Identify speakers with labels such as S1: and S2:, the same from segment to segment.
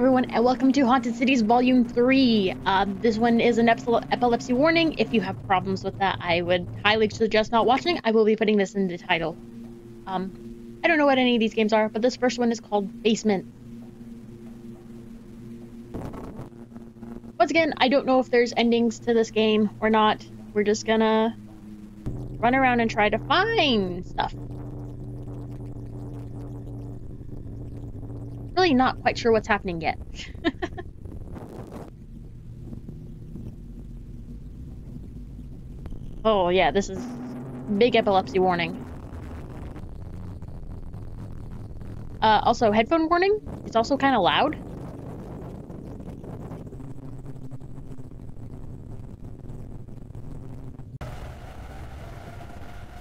S1: Everyone, and welcome to Haunted Cities Volume 3. Uh, this one is an epilepsy warning. If you have problems with that, I would highly suggest not watching. I will be putting this in the title. Um, I don't know what any of these games are, but this first one is called Basement. Once again, I don't know if there's endings to this game or not. We're just gonna run around and try to find stuff. Really not quite sure what's happening yet. oh yeah, this is big epilepsy warning. Uh, also, headphone warning. It's also kind of loud.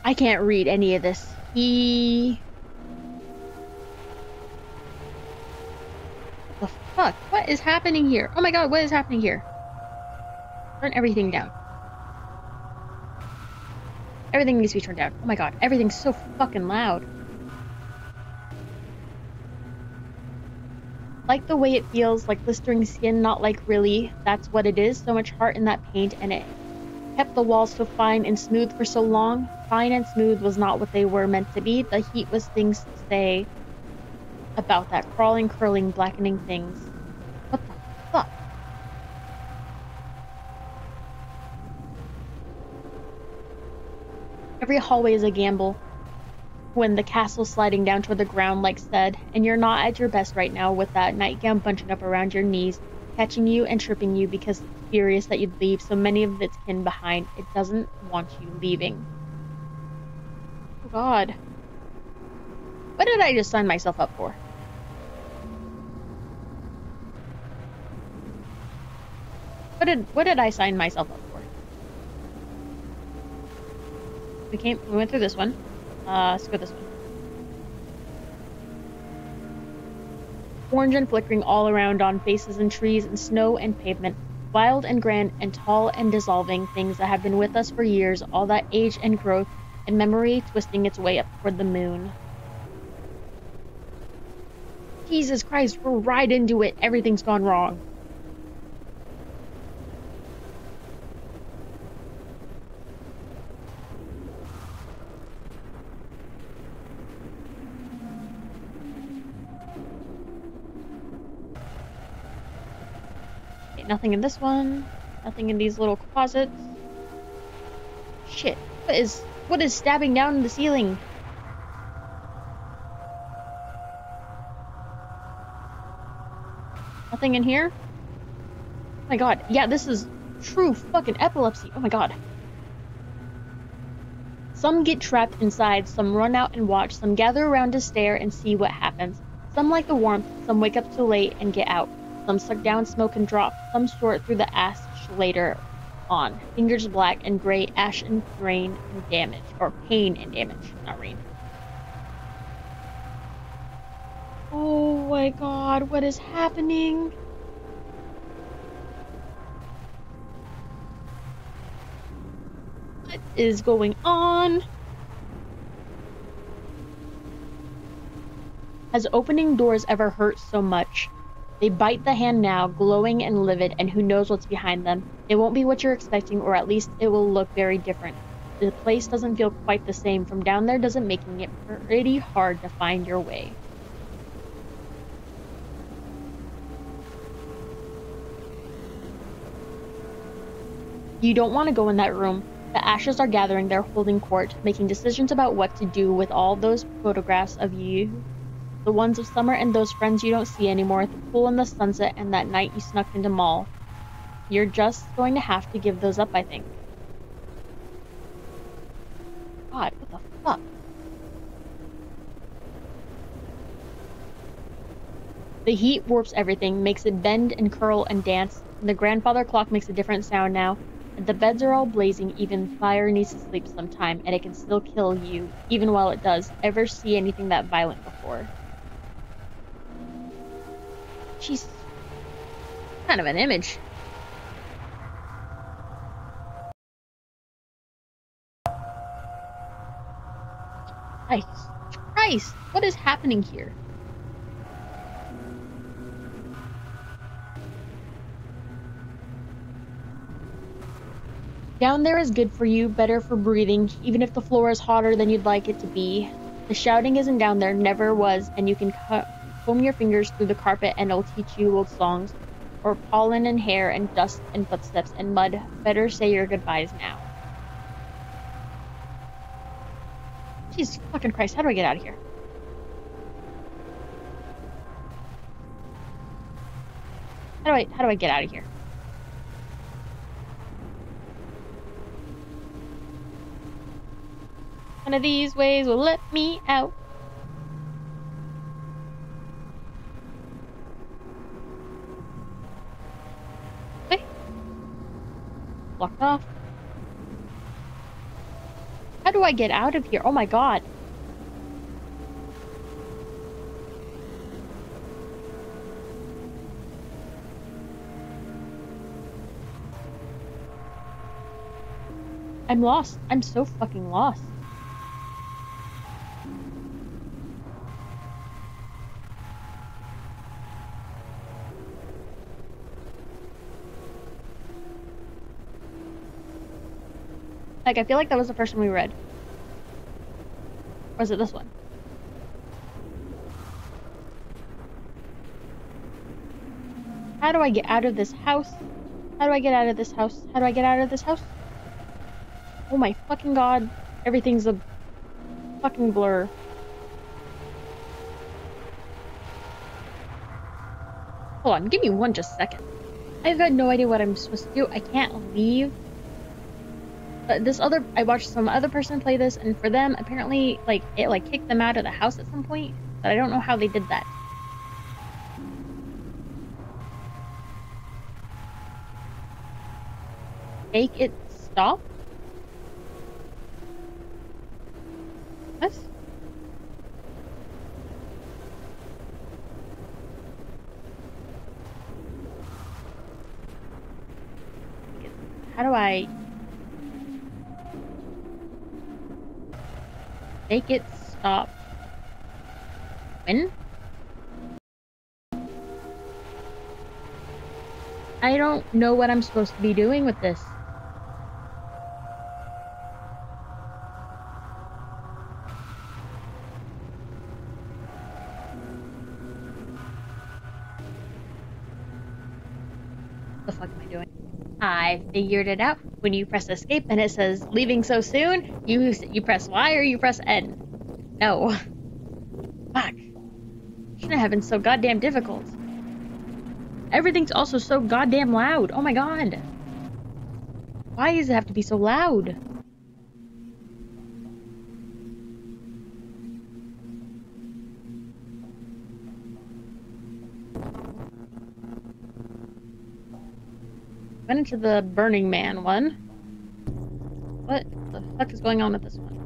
S1: I can't read any of this. He fuck? What is happening here? Oh my god, what is happening here? Turn everything down. Everything needs to be turned down. Oh my god, everything's so fucking loud. Like the way it feels, like blistering skin, not like really. That's what it is. So much heart in that paint, and it kept the walls so fine and smooth for so long. Fine and smooth was not what they were meant to be. The heat was things to say about that crawling, curling, blackening things. Every hallway is a gamble. When the castle's sliding down toward the ground, like said, and you're not at your best right now with that nightgown bunching up around your knees, catching you and tripping you because it's furious that you'd leave so many of its kin behind. It doesn't want you leaving. God. What did I just sign myself up for? What did what did I sign myself up We came, we went through this one. Uh, let's go this one. Orange and flickering all around on faces and trees and snow and pavement. Wild and grand and tall and dissolving things that have been with us for years, all that age and growth and memory twisting its way up toward the moon. Jesus Christ, we're right into it. Everything's gone wrong. Nothing in this one. Nothing in these little closets. Shit. What is... What is stabbing down in the ceiling? Nothing in here? Oh my god. Yeah, this is true fucking epilepsy. Oh my god. Some get trapped inside, some run out and watch, some gather around to stare and see what happens. Some like the warmth, some wake up too late and get out. Some suck down smoke and drop some sort through the ash later on. Fingers black and gray, ash and rain and damage. Or pain and damage, not rain. Oh my god, what is happening? What is going on? Has opening doors ever hurt so much? They bite the hand now, glowing and livid, and who knows what's behind them. It won't be what you're expecting, or at least it will look very different. The place doesn't feel quite the same. From down there doesn't making it pretty hard to find your way. You don't want to go in that room. The ashes are gathering there holding court, making decisions about what to do with all those photographs of you the ones of summer and those friends you don't see anymore, at the pool and the sunset and that night you snuck into mall. You're just going to have to give those up, I think. God, what the fuck? The heat warps everything, makes it bend and curl and dance. And the grandfather clock makes a different sound now. And the beds are all blazing, even fire needs to sleep sometime, and it can still kill you, even while it does. Ever see anything that violent before? She's kind of an image. Christ. What is happening here? Down there is good for you, better for breathing, even if the floor is hotter than you'd like it to be. The shouting isn't down there, never was, and you can cut comb your fingers through the carpet and it'll teach you old songs. Or pollen and hair and dust and footsteps and mud. Better say your goodbyes now. Jesus fucking Christ, how do I get out of here? How do I how do I get out of here? One of these ways will let me out. Wait. Blocked off. How do I get out of here? Oh my god. I'm lost. I'm so fucking lost. Like, I feel like that was the first one we read. Or is it this one? How do I get out of this house? How do I get out of this house? How do I get out of this house? Oh my fucking god. Everything's a fucking blur. Hold on, give me one just second. I've got no idea what I'm supposed to do. I can't leave but this other, I watched some other person play this, and for them, apparently, like, it, like, kicked them out of the house at some point. But I don't know how they did that. Make it stop? What? How do I Make it stop. When? I don't know what I'm supposed to be doing with this. What the fuck am I doing? I figured it out. When you press escape and it says leaving so soon, you you press Y or you press N. No. Fuck. Shouldn't have been so goddamn difficult. Everything's also so goddamn loud. Oh my god. Why does it have to be so loud? Into the Burning Man one. What the fuck is going on with this one?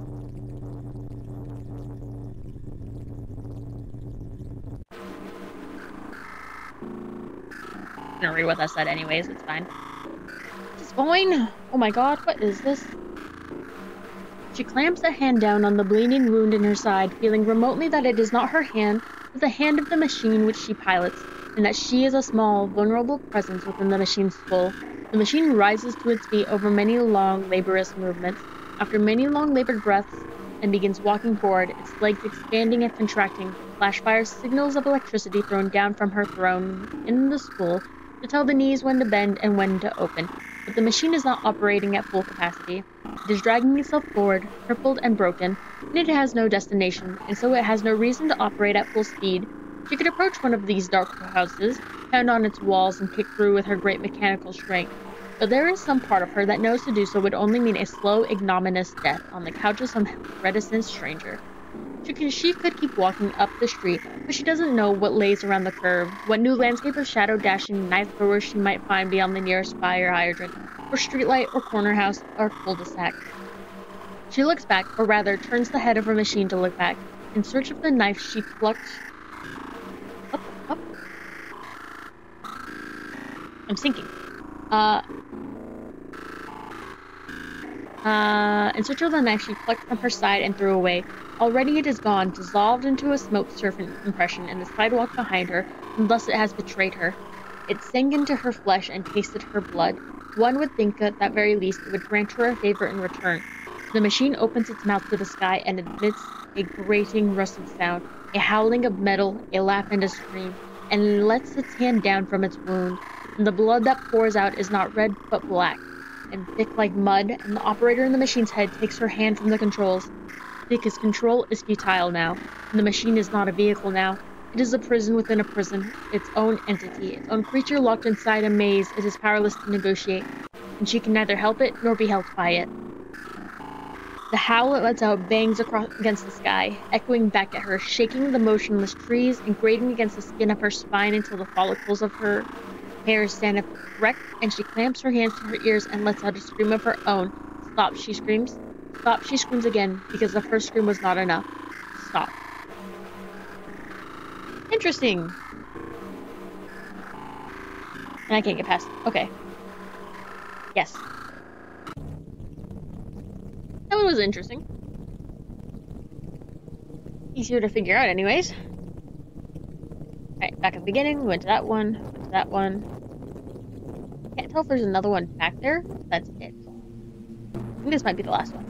S1: Gonna read what that said anyways, it's fine. It's fine. Oh my god, what is this? She clamps a hand down on the bleeding wound in her side, feeling remotely that it is not her hand, but the hand of the machine which she pilots, and that she is a small, vulnerable presence within the machine's skull. The machine rises to its feet over many long, laborious movements. After many long, labored breaths, and begins walking forward, its legs expanding and contracting. Flash fires signals of electricity thrown down from her throne in the spool to tell the knees when to bend and when to open. But the machine is not operating at full capacity. It is dragging itself forward, crippled and broken, and it has no destination, and so it has no reason to operate at full speed. She could approach one of these dark houses, pound on its walls, and kick through with her great mechanical strength. But there is some part of her that knows to do so would only mean a slow, ignominious death on the couch of some reticent stranger. She, can, she could keep walking up the street, but she doesn't know what lays around the curve, what new landscape of shadow dashing knife throwers she might find beyond the nearest fire hydrant, or streetlight, or corner house, or cul-de-sac. She looks back, or rather turns the head of her machine to look back, in search of the knife she plucked I'm sinking. Uh, uh, in search of the knife she plucked from her side and threw away. Already it is gone, dissolved into a smoke surface impression in the sidewalk behind her, and thus it has betrayed her. It sank into her flesh and tasted her blood. One would think at that very least it would grant her a favor in return. The machine opens its mouth to the sky and emits a grating rusted sound, a howling of metal, a laugh and a scream, and lets its hand down from its wound. And the blood that pours out is not red but black, and thick like mud, and the operator in the machine's head takes her hand from the controls. Because control is futile now, and the machine is not a vehicle now. It is a prison within a prison, its own entity, its own creature locked inside a maze it is powerless to negotiate, and she can neither help it nor be helped by it. The howl it lets out bangs across against the sky, echoing back at her, shaking the motionless trees and grating against the skin of her spine until the follicles of her hair stand up erect, and she clamps her hands to her ears and lets out a scream of her own. Stop, she screams. Stop, she screams again, because the first scream was not enough. Stop. Interesting. And I can't get past. Okay. Yes. That one was interesting. Easier to figure out anyways. Alright, back at the beginning, we went to that one, went to that one. Can't tell if there's another one back there. That's it. I think this might be the last one.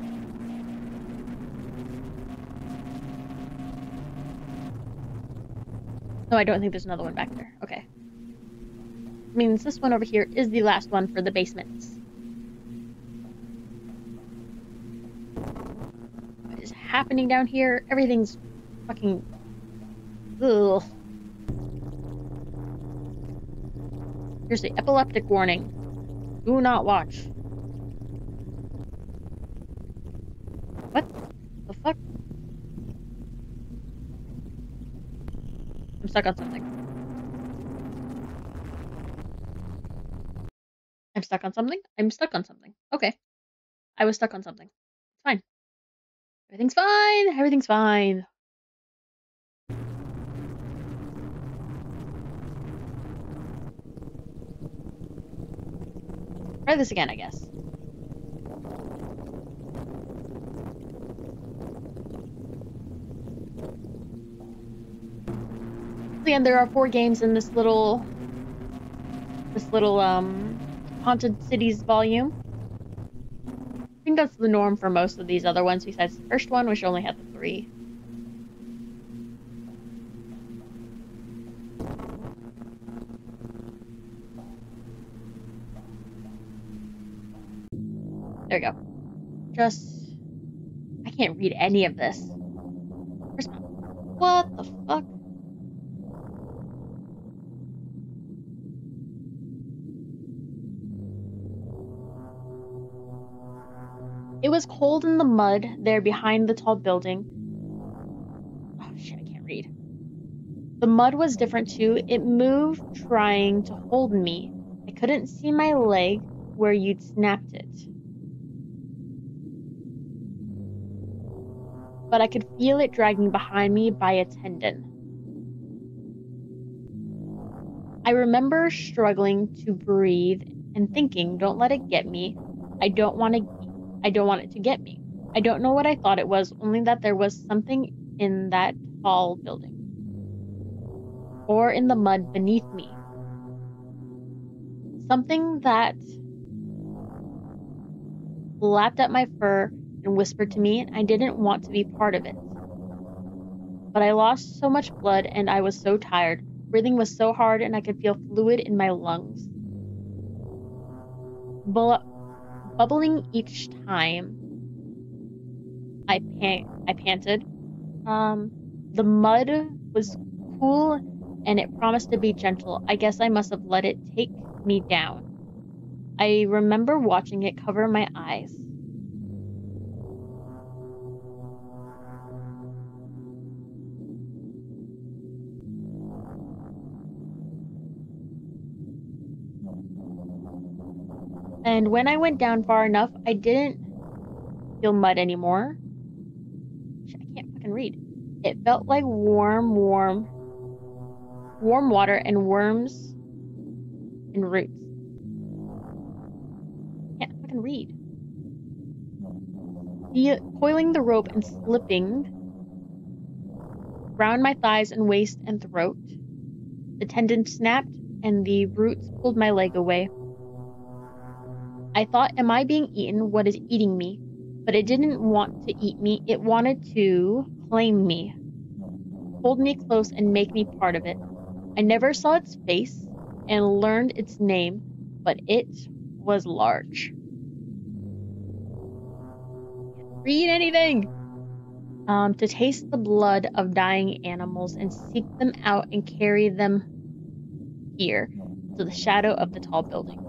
S1: No, I don't think there's another one back there. Okay. Means this one over here is the last one for the basements. Happening down here? Everything's fucking... Ugh. Here's the epileptic warning. Do not watch. What the fuck? I'm stuck on something. I'm stuck on something? I'm stuck on something. Okay. I was stuck on something. It's fine. Everything's fine. Everything's fine. Try this again, I guess. And there are four games in this little this little um haunted cities volume. Think that's the norm for most of these other ones besides the first one which only had the three. There we go. Just I can't read any of this. What the fuck? It was cold in the mud there behind the tall building. Oh shit, I can't read. The mud was different too. It moved, trying to hold me. I couldn't see my leg where you'd snapped it. But I could feel it dragging behind me by a tendon. I remember struggling to breathe and thinking, don't let it get me. I don't want to I don't want it to get me. I don't know what I thought it was, only that there was something in that tall building. Or in the mud beneath me. Something that lapped at my fur and whispered to me and I didn't want to be part of it. But I lost so much blood and I was so tired. Breathing was so hard and I could feel fluid in my lungs. Bubbling each time I pan- I panted. Um, the mud was cool and it promised to be gentle. I guess I must have let it take me down. I remember watching it cover my eyes. And when I went down far enough, I didn't feel mud anymore. I can't fucking read. It felt like warm, warm, warm water and worms and roots. I can't fucking read. The coiling the rope and slipping around my thighs and waist and throat. The tendon snapped and the roots pulled my leg away. I thought, am I being eaten? What is eating me? But it didn't want to eat me. It wanted to claim me, hold me close, and make me part of it. I never saw its face and learned its name, but it was large. Read anything! Um, to taste the blood of dying animals and seek them out and carry them here to the shadow of the tall building.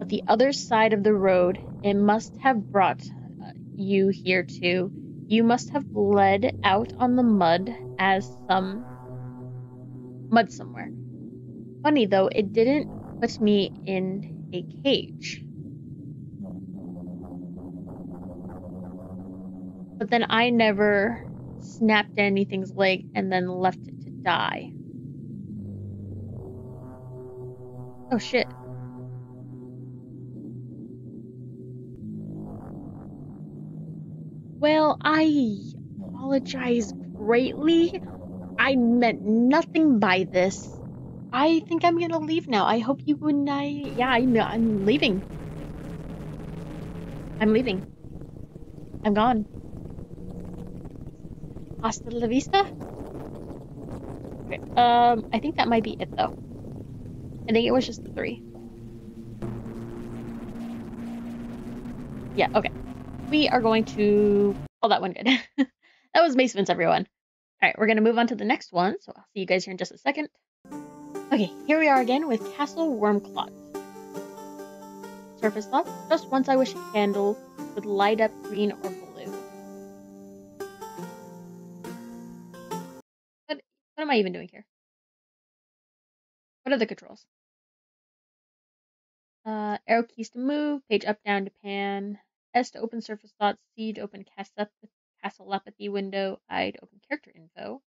S1: But the other side of the road, it must have brought uh, you here too. You must have bled out on the mud as some mud somewhere. Funny though, it didn't put me in a cage. But then I never snapped anything's leg and then left it to die. Oh shit. Well, I apologize greatly. I meant nothing by this. I think I'm gonna leave now. I hope you and I. Yeah, I'm, I'm leaving. I'm leaving. I'm gone. Hasta la vista? Um, I think that might be it though. I think it was just the three. Yeah, okay. We are going to... Oh, that one good. that was basements, everyone. Alright, we're going to move on to the next one, so I'll see you guys here in just a second. Okay, here we are again with Castle Worm Wormclot. Surface thoughts? Just once I wish a candle would light up green or blue. What, what am I even doing here? What are the controls? Uh, arrow keys to move, page up, down to pan, S to open surface thoughts, C to open Castlapathy window, I to open character info,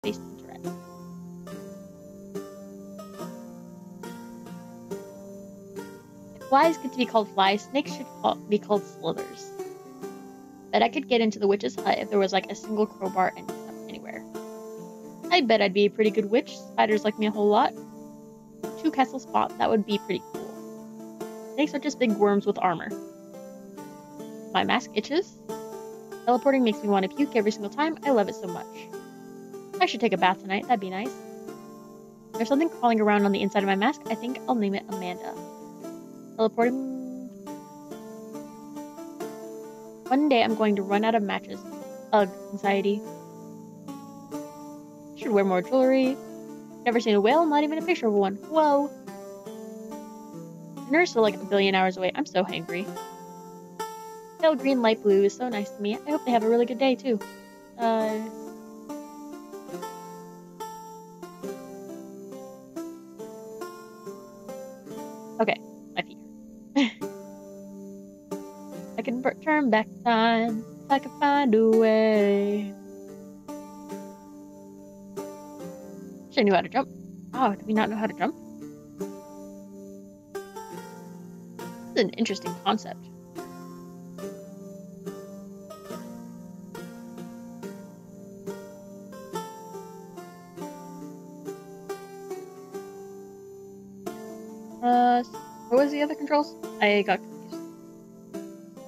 S1: space interact. Flies get to be called flies, snakes should call, be called slithers. Bet I could get into the witch's hut if there was like a single crowbar and anywhere. I bet I'd be a pretty good witch. Spiders like me a whole lot. Two castle spot, that would be pretty cool. Snakes are just big worms with armor. My mask itches. Teleporting makes me want to puke every single time. I love it so much. I should take a bath tonight. That'd be nice. There's something crawling around on the inside of my mask. I think I'll name it Amanda. Teleporting. One day I'm going to run out of matches. Ugh, anxiety. Should wear more jewelry. Never seen a whale, not even a picture of one. Whoa. Dinner's still like a billion hours away. I'm so hangry. Pale green, light blue is so nice to me. I hope they have a really good day, too. Uh... Okay, my feet. I can turn back time if I can find a way. I knew how to jump. Oh, do we not know how to jump? This is an interesting concept. Controls? I got confused.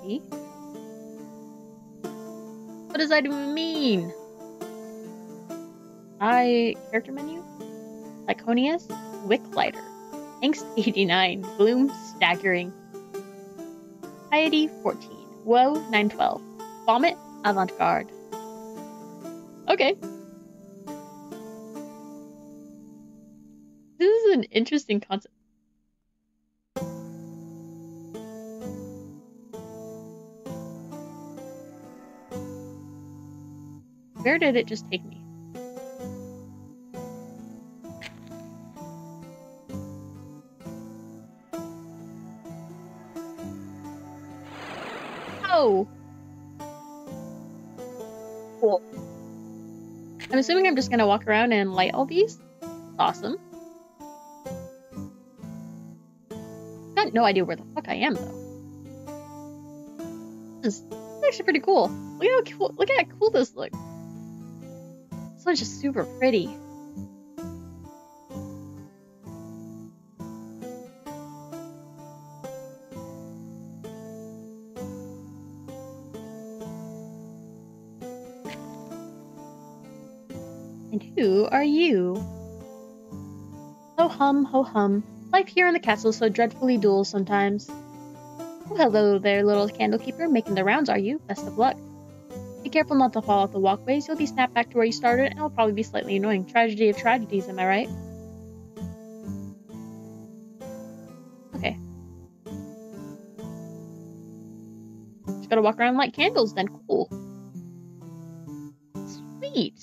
S1: E? What does that mean? I character menu? Lyconius, Wick Lighter, Angst 89, Bloom Staggering, Piety 14, Woe 912, Vomit Avant Garde. Okay. This is an interesting concept. Where did it just take me? Oh! Cool. I'm assuming I'm just gonna walk around and light all these. Awesome. Got no idea where the fuck I am though. This is actually pretty cool. Look how cool look at how cool this looks one's just super pretty. And who are you? Ho hum, ho hum. Life here in the castle is so dreadfully dull sometimes. Oh, hello there, little candlekeeper. Making the rounds, are you? Best of luck. Be careful not to fall off the walkways. You'll be snapped back to where you started, and it'll probably be slightly annoying. Tragedy of tragedies, am I right? Okay. Just gotta walk around and light candles then. Cool. Sweet.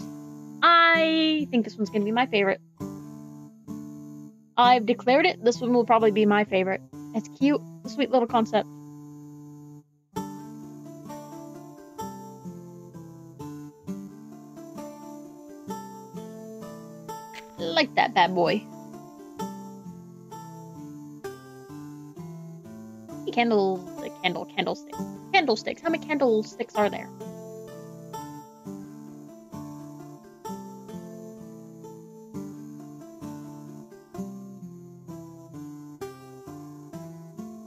S1: I think this one's gonna be my favorite. I've declared it. This one will probably be my favorite. It's cute. Sweet little concept. Like that bad boy. Candles, candle, candlesticks. Candlesticks. How many candlesticks are there?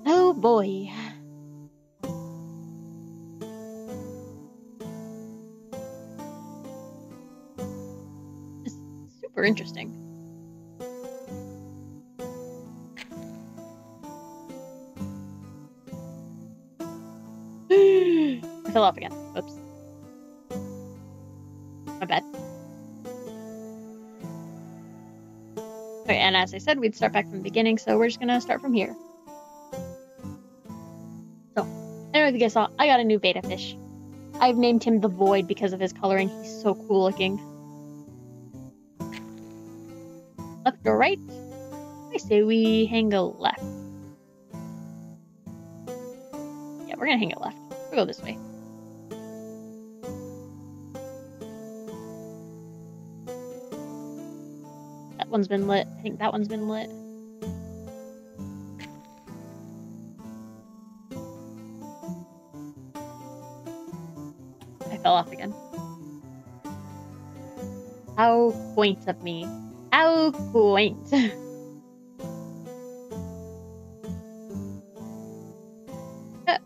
S1: Oh boy. Super interesting. As I said, we'd start back from the beginning, so we're just gonna start from here. So, if you guys saw, I got a new betta fish. I've named him the Void because of his coloring. He's so cool looking. Left or right? I say we hang a left. Yeah, we're gonna hang it left. We'll go this way. That one's been lit. I think that one's been lit. I fell off again. How quaint of me. How quaint. Uh,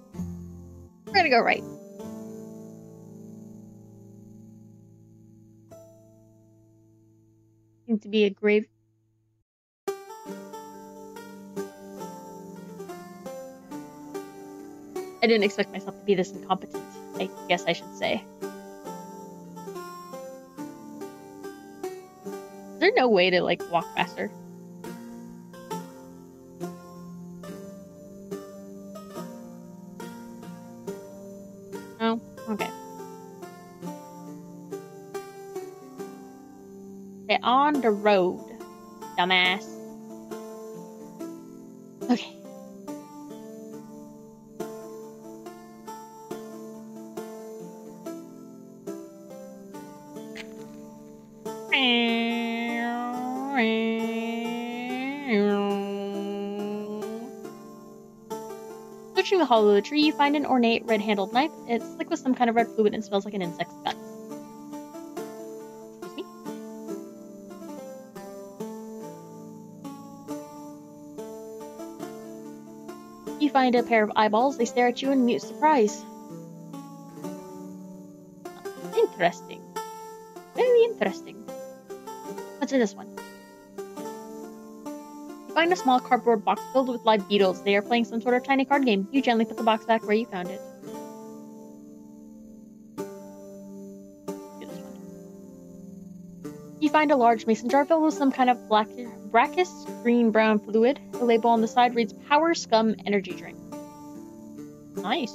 S1: We're gonna go right. To be a grave. I didn't expect myself to be this incompetent, I guess I should say. Is there no way to, like, walk faster? The road, dumbass. Okay. Searching the hollow of the tree, you find an ornate red-handled knife. It's slick with some kind of red fluid and smells like an insect's find a pair of eyeballs. They stare at you in mute surprise. Interesting. Very interesting. What's in this one? You find a small cardboard box filled with live beetles. They are playing some sort of tiny card game. You gently put the box back where you found it. You find a large mason jar filled with some kind of black, brackish green-brown fluid. The label on the side reads Power Scum Energy Drink. Nice.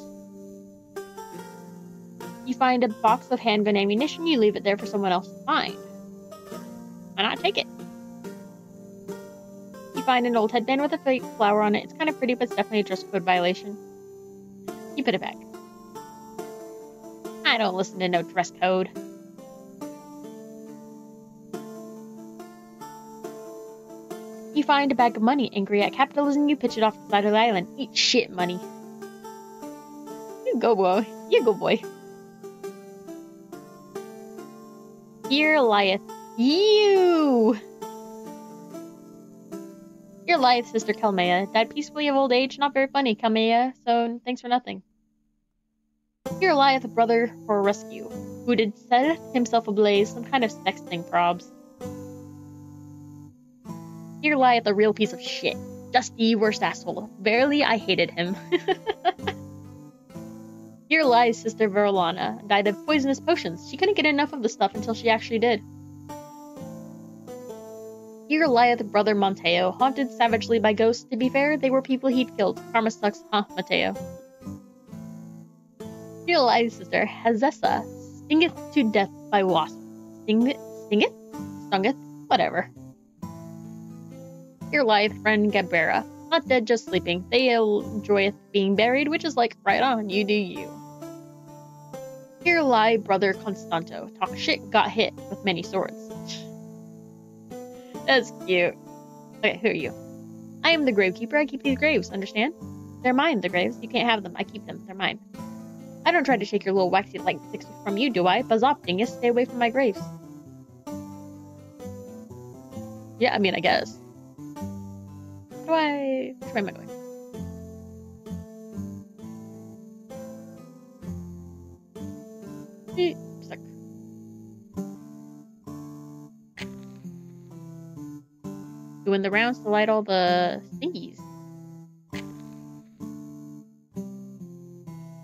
S1: You find a box of handgun ammunition. You leave it there for someone else to find. Why not take it? You find an old headband with a fake flower on it. It's kind of pretty, but it's definitely a dress code violation. You put it back. I don't listen to no dress code. Find a bag of money. Angry at capitalism, you pitch it off the side of the island. Eat shit, money. You go, boy. You go, boy. Here lieth you. Your life, Sister Kalmea, died peacefully of old age. Not very funny, Kalmea, so thanks for nothing. Here lieth a brother for rescue, who did set himself ablaze, some kind of sexting probs. Here lieth a real piece of shit. Just the worst asshole. Verily, I hated him. Here lies Sister Verolana, died of poisonous potions. She couldn't get enough of the stuff until she actually did. Here lieth Brother Monteo, haunted savagely by ghosts. To be fair, they were people he'd killed. Karma sucks, huh, Mateo? Here lies Sister Hazessa, stingeth to death by wasp. Stingeth? Stingeth? Stungeth? Whatever. Here lieth friend Gabera, not dead, just sleeping. They enjoyeth being buried, which is like, right on, you do you. Here lie brother Constanto, talk shit, got hit with many swords. That's cute. Okay, who are you? I am the gravekeeper. I keep these graves, understand? They're mine, the graves. You can't have them. I keep them. They're mine. I don't try to shake your little waxy like six from you, do I? Buzz off, dingus. Stay away from my graves. Yeah, I mean, I guess. Way am I going? Stuck. Doing the rounds to light all the thingies.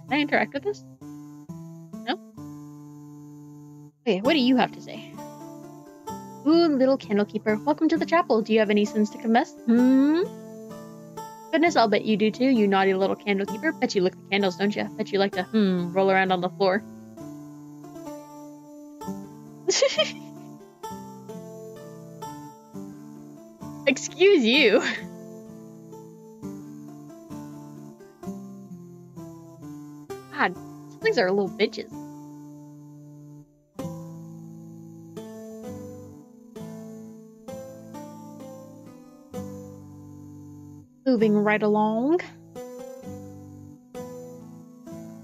S1: Can I interact with this? No? Okay, what do you have to say? Ooh, little candle keeper, welcome to the chapel. Do you have any sins to confess? Hmm? Goodness, I'll bet you do too, you naughty little candle keeper. Bet you lick the candles, don't you? Bet you like to, hmm, roll around on the floor. Excuse you. God, things are a little bitches. Moving right along.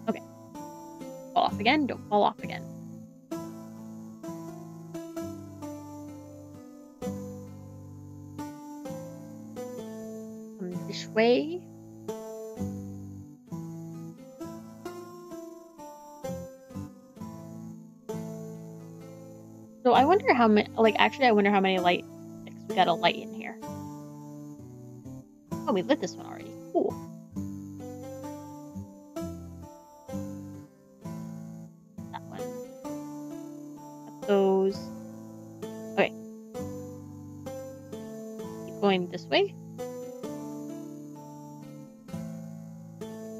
S1: Okay. Fall off again, don't fall off again. Come this way. So I wonder how many, like, actually, I wonder how many light we got a light in here. Oh, we lit this one already. Cool. That one. Those. Okay. Keep going this way.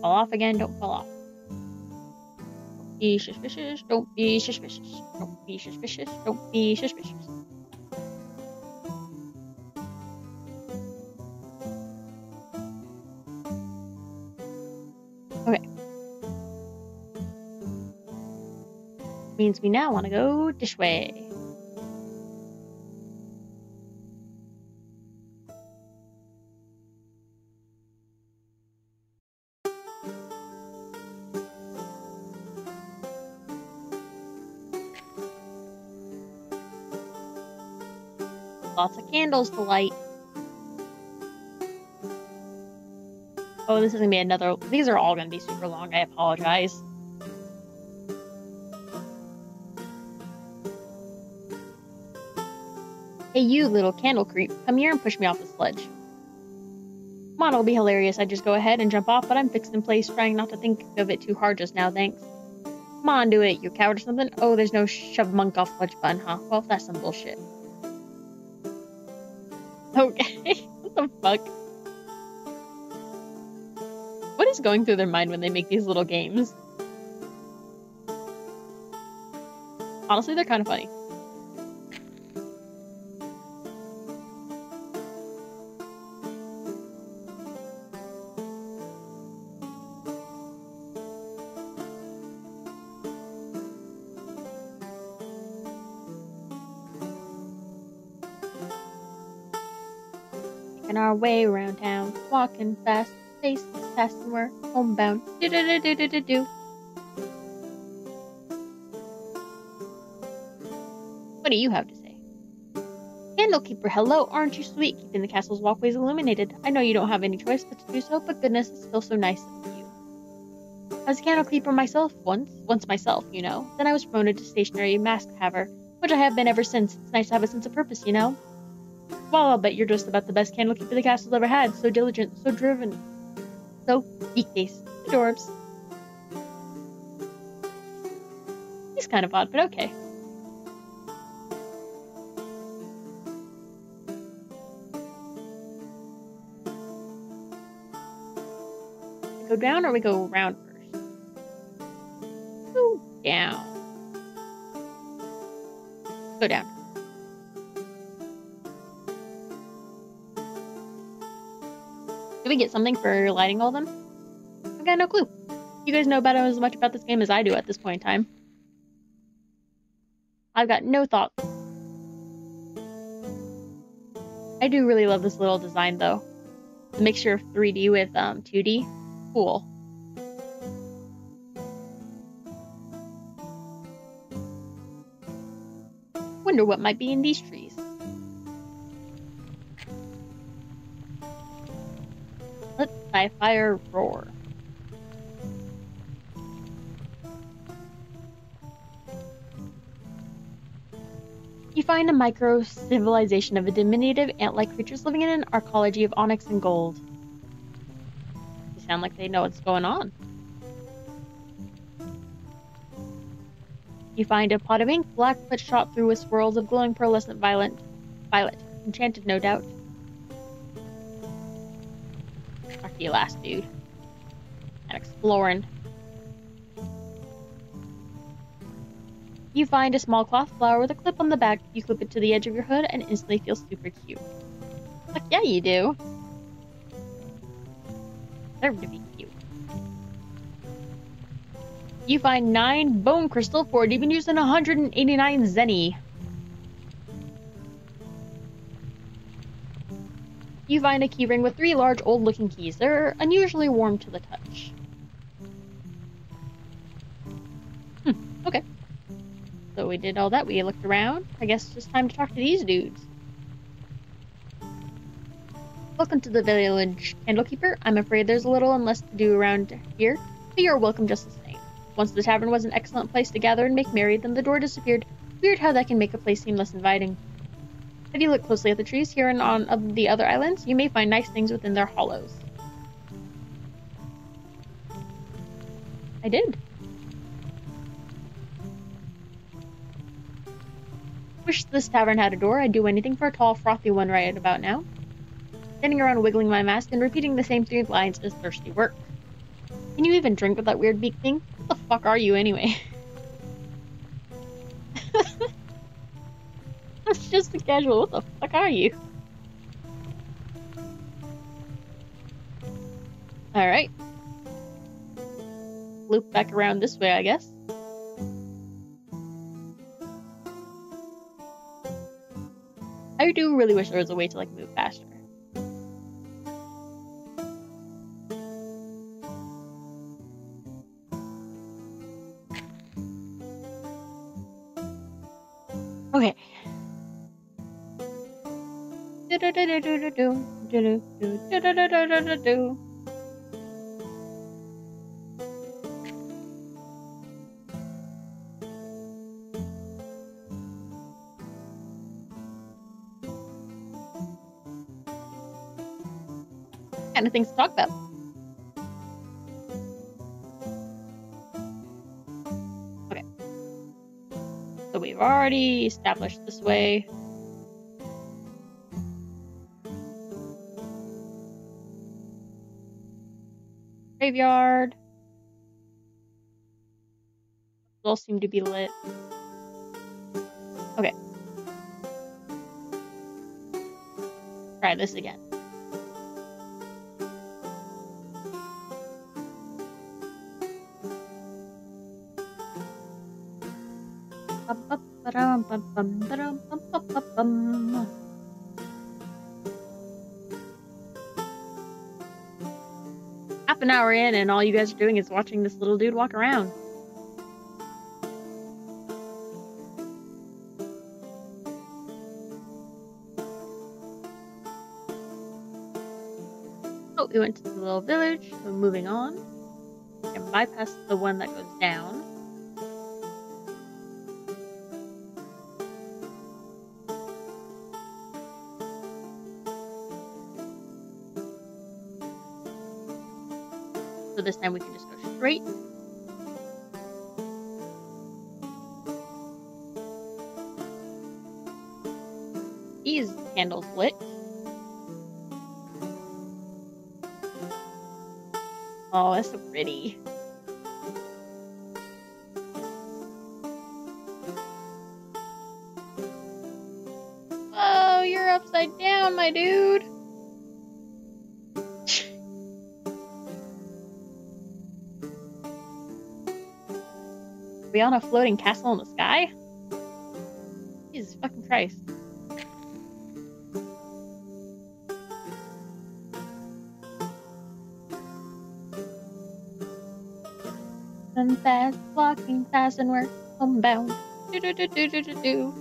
S1: Fall off again, don't fall off. Don't be suspicious, don't be suspicious, don't be suspicious, don't be suspicious. Means we now want to go this way. Lots of candles to light. Oh, this is gonna be another. These are all gonna be super long. I apologize. Hey, you little candle creep. Come here and push me off the sledge. Come on, it'll be hilarious. I just go ahead and jump off, but I'm fixed in place, trying not to think of it too hard just now, thanks. Come on, do it, you coward or something. Oh, there's no shove monk off sledge button, huh? Well, that's some bullshit. Okay, what the fuck? What is going through their mind when they make these little games? Honestly, they're kind of funny. Way around town, walking fast, faces past and we're homebound. Do do do do do do do. What do you have to say? Candlekeeper, hello, aren't you sweet, keeping the castle's walkways illuminated? I know you don't have any choice but to do so, but goodness, it's still so nice of you. I was a candlekeeper myself once, once myself, you know. Then I was promoted to stationary mask haver, which I have been ever since. It's nice to have a sense of purpose, you know. Well, I'll bet you're just about the best candlekeeper the castle's ever had. So diligent, so driven, so geek face. Adorbs. He's kind of odd, but okay. Go down or we go around first? Go down. Go down. Did we get something for lighting all of them? I got no clue. You guys know about as much about this game as I do at this point in time. I've got no thoughts. I do really love this little design though. The mixture of 3D with um, 2D. Cool. Wonder what might be in these trees. Thy fire roar. You find a micro civilization of a diminutive ant-like creatures living in an arcology of onyx and gold. They sound like they know what's going on. You find a pot of ink, black but shot through with swirls of glowing pearlescent violet. Violet. Enchanted, no doubt. You last, dude. And exploring. You find a small cloth flower with a clip on the back. You clip it to the edge of your hood and instantly feel super cute. Like, yeah, you do. Deserve to be cute. You find 9 bone crystal for it, even using 189 zenny. You find a keyring with three large old looking keys. They're unusually warm to the touch. Hmm, okay. So we did all that. We looked around. I guess it's just time to talk to these dudes. Welcome to the village, Candlekeeper. I'm afraid there's a little and less to do around here, but you're welcome just the same. Once the tavern was an excellent place to gather and make merry, then the door disappeared. Weird how that can make a place seem less inviting. If you look closely at the trees here and on the other islands, you may find nice things within their hollows. I did. Wish this tavern had a door. I'd do anything for a tall, frothy one right about now. Standing around wiggling my mask and repeating the same three lines is thirsty work. Can you even drink with that weird beak thing? What the fuck are you anyway? That's just a casual. What the fuck are you? Alright. Loop back around this way, I guess. I do really wish there was a way to like move faster. Okay. Kind of things to talk about. Okay. So we've already established this way. Graveyard. All seem to be lit. Okay. Try this again. An hour in, and all you guys are doing is watching this little dude walk around. Oh, we went to the little village, so moving on. And bypass the one that goes down. So we can just go straight. These candles lit. Oh, that's so pretty. On a floating castle in the sky? Jesus fucking Christ. And fast, walking fast, and we're homebound. Do do do do do do do.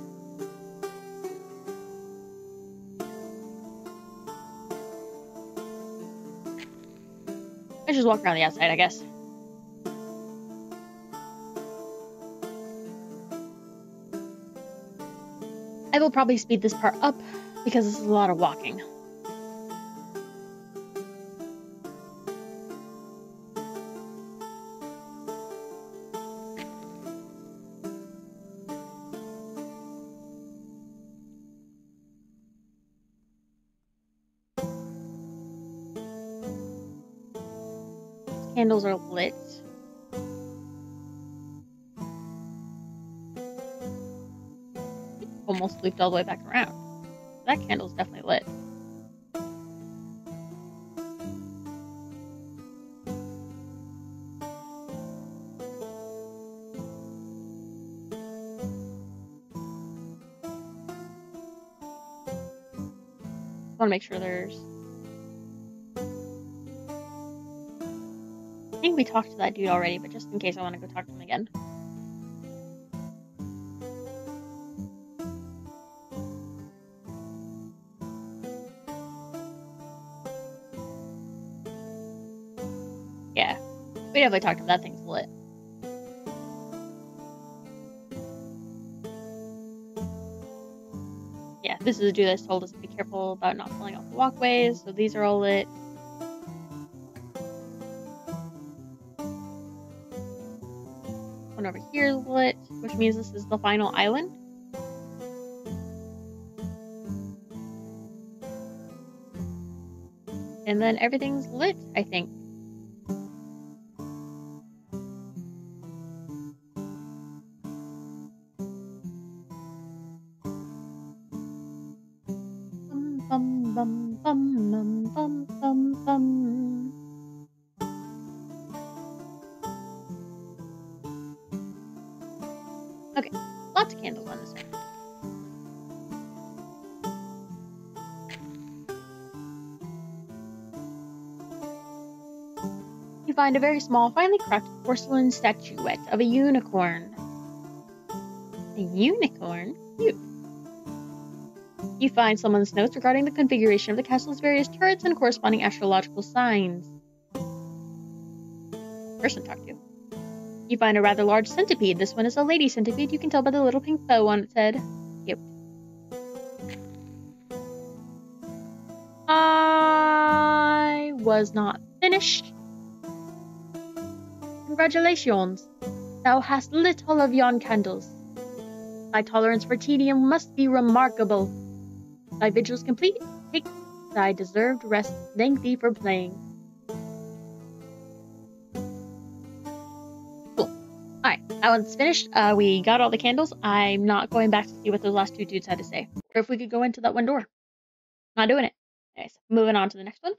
S1: I just walk around the outside, I guess. Will probably speed this part up because is a lot of walking. Candles are lit. Looped all the way back around. That candle's definitely lit. I want to make sure there's... I think we talked to that dude already, but just in case I want to go talk to him again. Definitely talked. That thing's lit. Yeah, this is a dude that's told us to be careful about not falling off the walkways, so these are all lit. One over here is lit, which means this is the final island. And then everything's lit, I think. Find a very small, finely crafted porcelain statuette of a unicorn. A unicorn? Cute. You find someone's notes regarding the configuration of the castle's various turrets and corresponding astrological signs. Person talk to. You find a rather large centipede. This one is a lady centipede. You can tell by the little pink bow on its head. Yep. I was not finished. Congratulations. Thou hast lit all of yon candles. Thy tolerance for tedium must be remarkable. Thy vigil's complete. Take thy deserved rest. Thank thee for playing. Alright, that one's finished. Uh, we got all the candles. I'm not going back to see what those last two dudes had to say. Or if we could go into that one door. Not doing it. Anyways, moving on to the next one.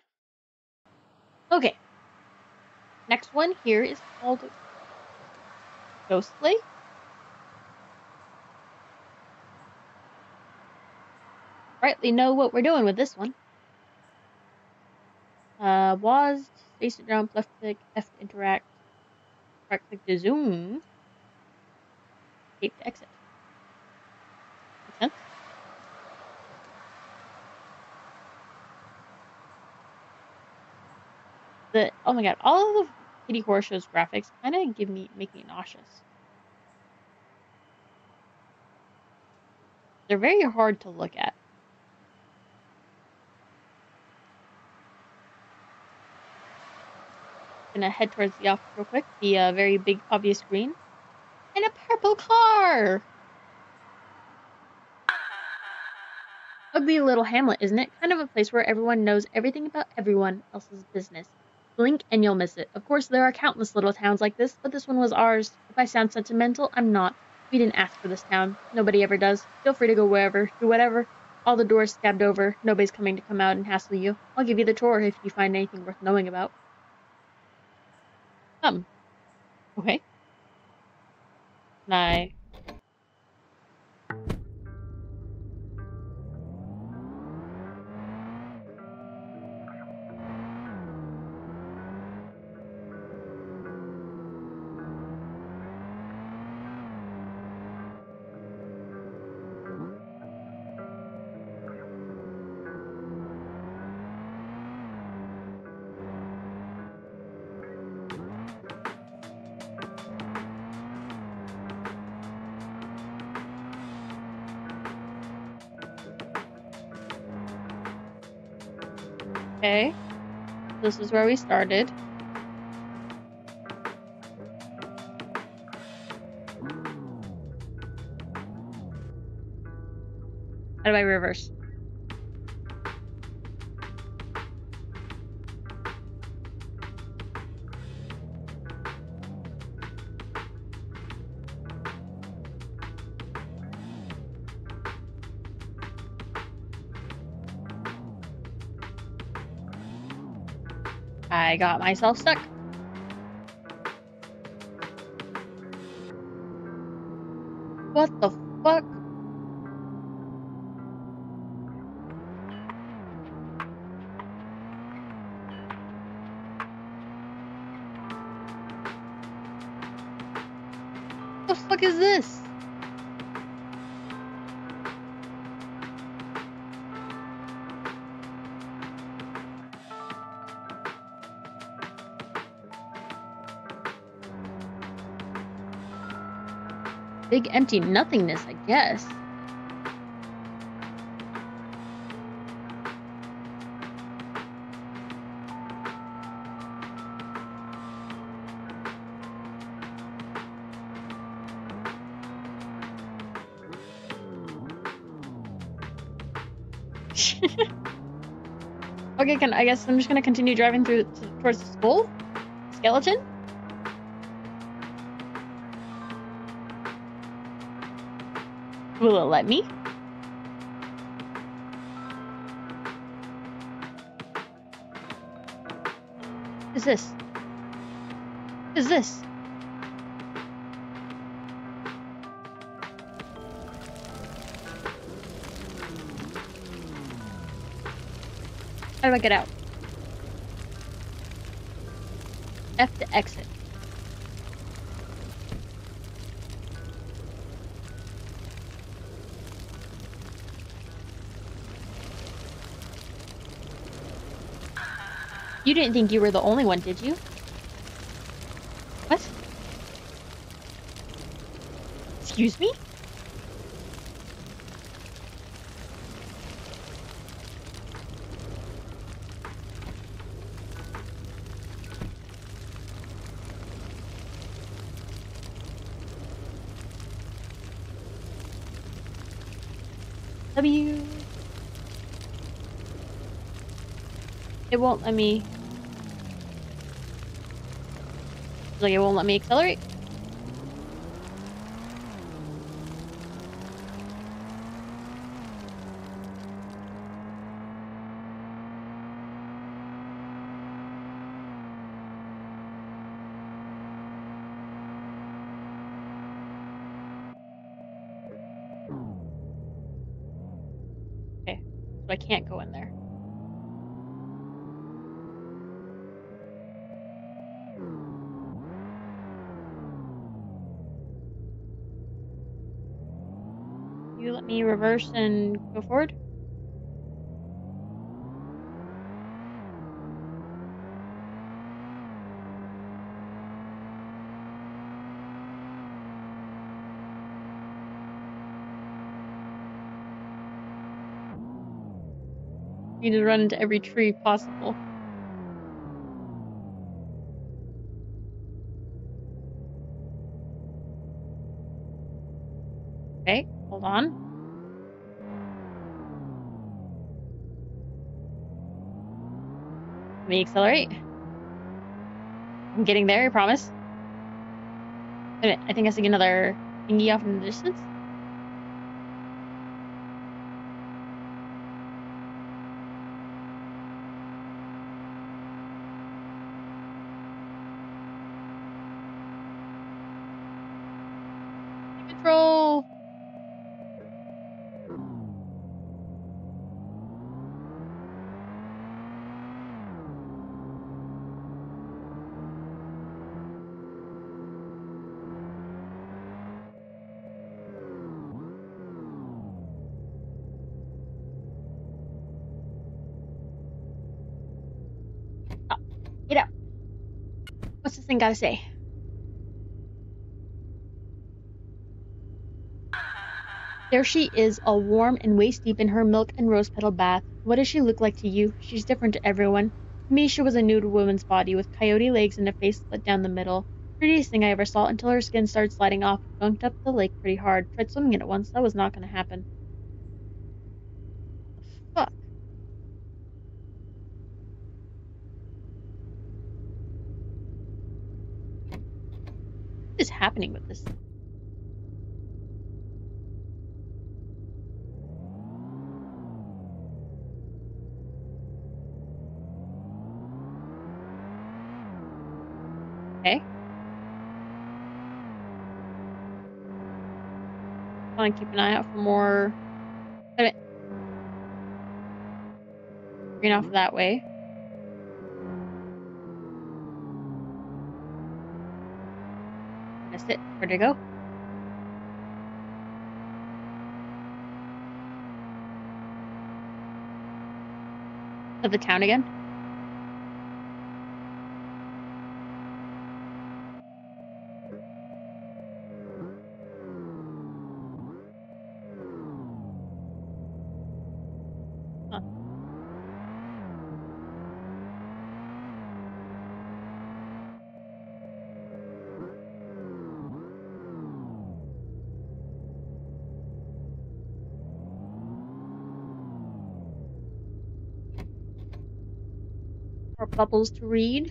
S1: Okay. Next one here is called Ghost Lake. Rightly know what we're doing with this one. Uh, was space to jump, left click, F to interact, right click to zoom, escape to exit. Make sense? The oh my god, all of the Kitty Horrorshow's graphics kind of give me make me nauseous. They're very hard to look at. gonna head towards the office real quick. The uh, very big, obvious green. And a purple car! Ugly little hamlet, isn't it? Kind of a place where everyone knows everything about everyone else's business. Blink and you'll miss it. Of course, there are countless little towns like this, but this one was ours. If I sound sentimental, I'm not. We didn't ask for this town. Nobody ever does. Feel free to go wherever, do whatever. All the doors scabbed over. Nobody's coming to come out and hassle you. I'll give you the tour if you find anything worth knowing about. Um. Okay. I This is where we started. How do I reverse? I got myself stuck. What the empty nothingness, I guess. okay, can I guess I'm just gonna continue driving through towards the skull? Skeleton? Will it let me? Is this? Is this? How do I get out? F to exit. You didn't think you were the only one, did you? What? Excuse me? W. It won't let me. Like it won't let me accelerate. Reverse and go forward? Need to run into every tree possible. Hold on. Let me accelerate. I'm getting there, I promise. I think I see another thingy off in the distance. Thing gotta say? There she is, all warm and waist deep in her milk and rose petal bath. What does she look like to you? She's different to everyone. To me, she was a nude woman's body with coyote legs and a face split down the middle. Prettiest thing I ever saw until her skin started sliding off. Gunked up the lake pretty hard. Tried swimming in it once. That was not gonna happen. Fuck. What is happening with this? Okay. Want to keep an eye out for more. Wait a minute. Green off mm-hmm. that way. It. Where'd it go? Of the town again? Bubbles to read.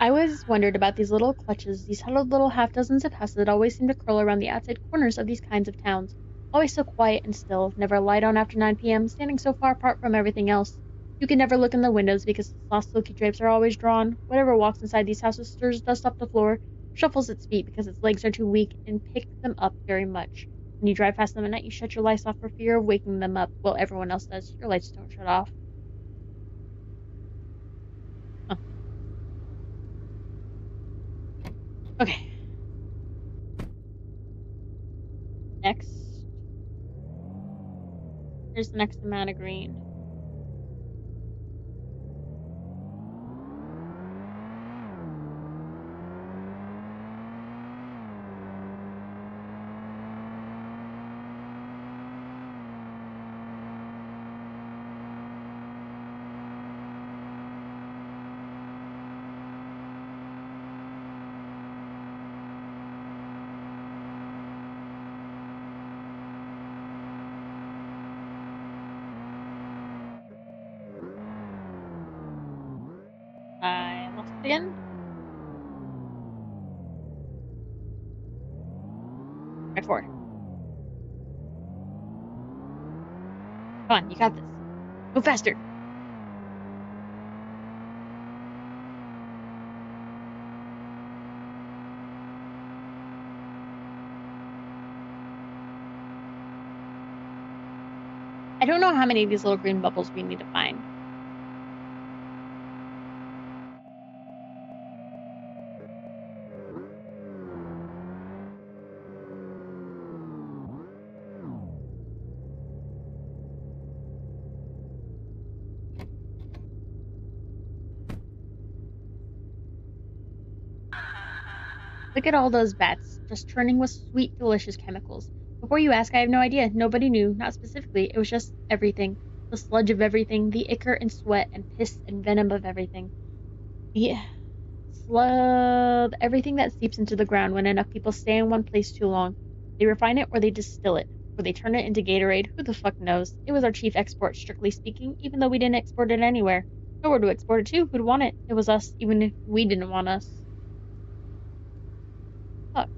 S1: I always wondered about these little clutches, these huddled little half dozens of houses that always seem to curl around the outside corners of these kinds of towns. Always so quiet and still, never light on after 9 p.m., standing so far apart from everything else. You can never look in the windows because the soft silky drapes are always drawn. Whatever walks inside these houses stirs dust off the floor, shuffles its feet because its legs are too weak, and picks them up very much. When you drive past them at night, you shut your lights off for fear of waking them up. Well, everyone else does. Your lights don't shut off. Okay. Next. Here's the next amount of green. On, you got this. Go faster. I don't know how many of these little green bubbles we need to find. Look at all those vats, just churning with sweet, delicious chemicals. Before you ask, I have no idea. Nobody knew, not specifically. It was just everything. The sludge of everything, the ichor and sweat and piss and venom of everything. The slub, everything that seeps into the ground when enough people stay in one place too long. They refine it or they distill it, or they turn it into Gatorade. Who the fuck knows? It was our chief export, strictly speaking, even though we didn't export it anywhere. Nowhere to export it to. Who'd want it? It was us, even if we didn't want us. Fuck.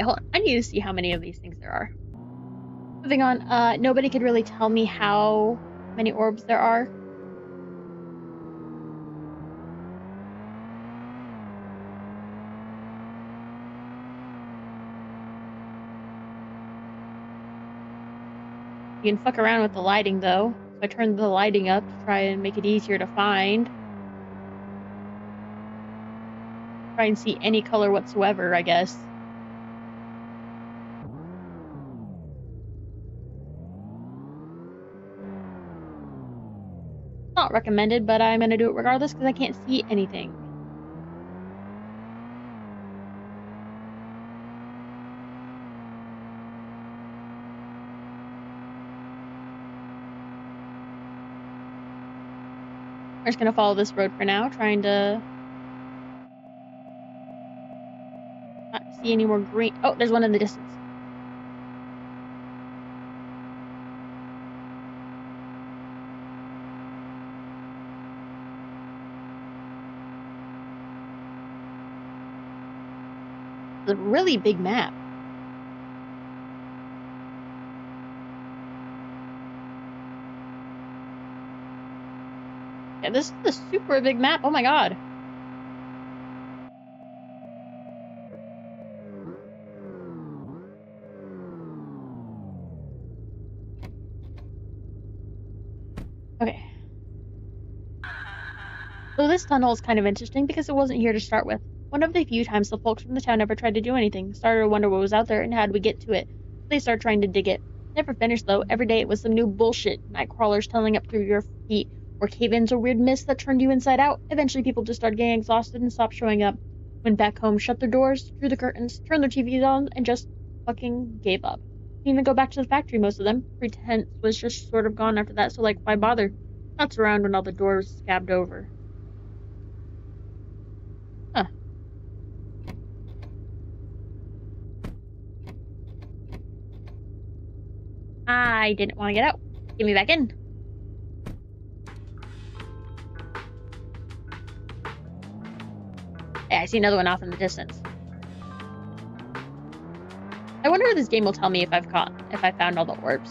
S1: Hold on. I need to see how many of these things there are. Moving on, uh, nobody could really tell me how many orbs there are. You can fuck around with the lighting though. So I turned the lighting up to try and make it easier to find. Try and see any color whatsoever, I guess. Not recommended, but I'm gonna do it regardless because I can't see anything. We're just gonna follow this road for now, trying to not see any more green. Oh, there's one in the distance. A really big map. Yeah, this is a super big map. Oh my god. Okay. So this tunnel is kind of interesting because it wasn't here to start with. One of the few times the folks from the town ever tried to do anything, started to wonder what was out there and how'd we get to it. They started trying to dig it. Never finished though. Every day it was some new bullshit. Night crawlers tunneling up through your feet, or cave-ins or weird mists that turned you inside out. Eventually people just started getting exhausted and stopped showing up. Went back home, shut their doors, drew the curtains, turned their TVs on, and just fucking gave up. Didn't even go back to the factory, most of them. Pretense was just sort of gone after that, so like, why bother? Nuts around when all the doors scabbed over. Huh. I didn't want to get out. Get me back in. Hey, I see another one off in the distance. I wonder if this game will tell me if I've caught, if I found all the orbs.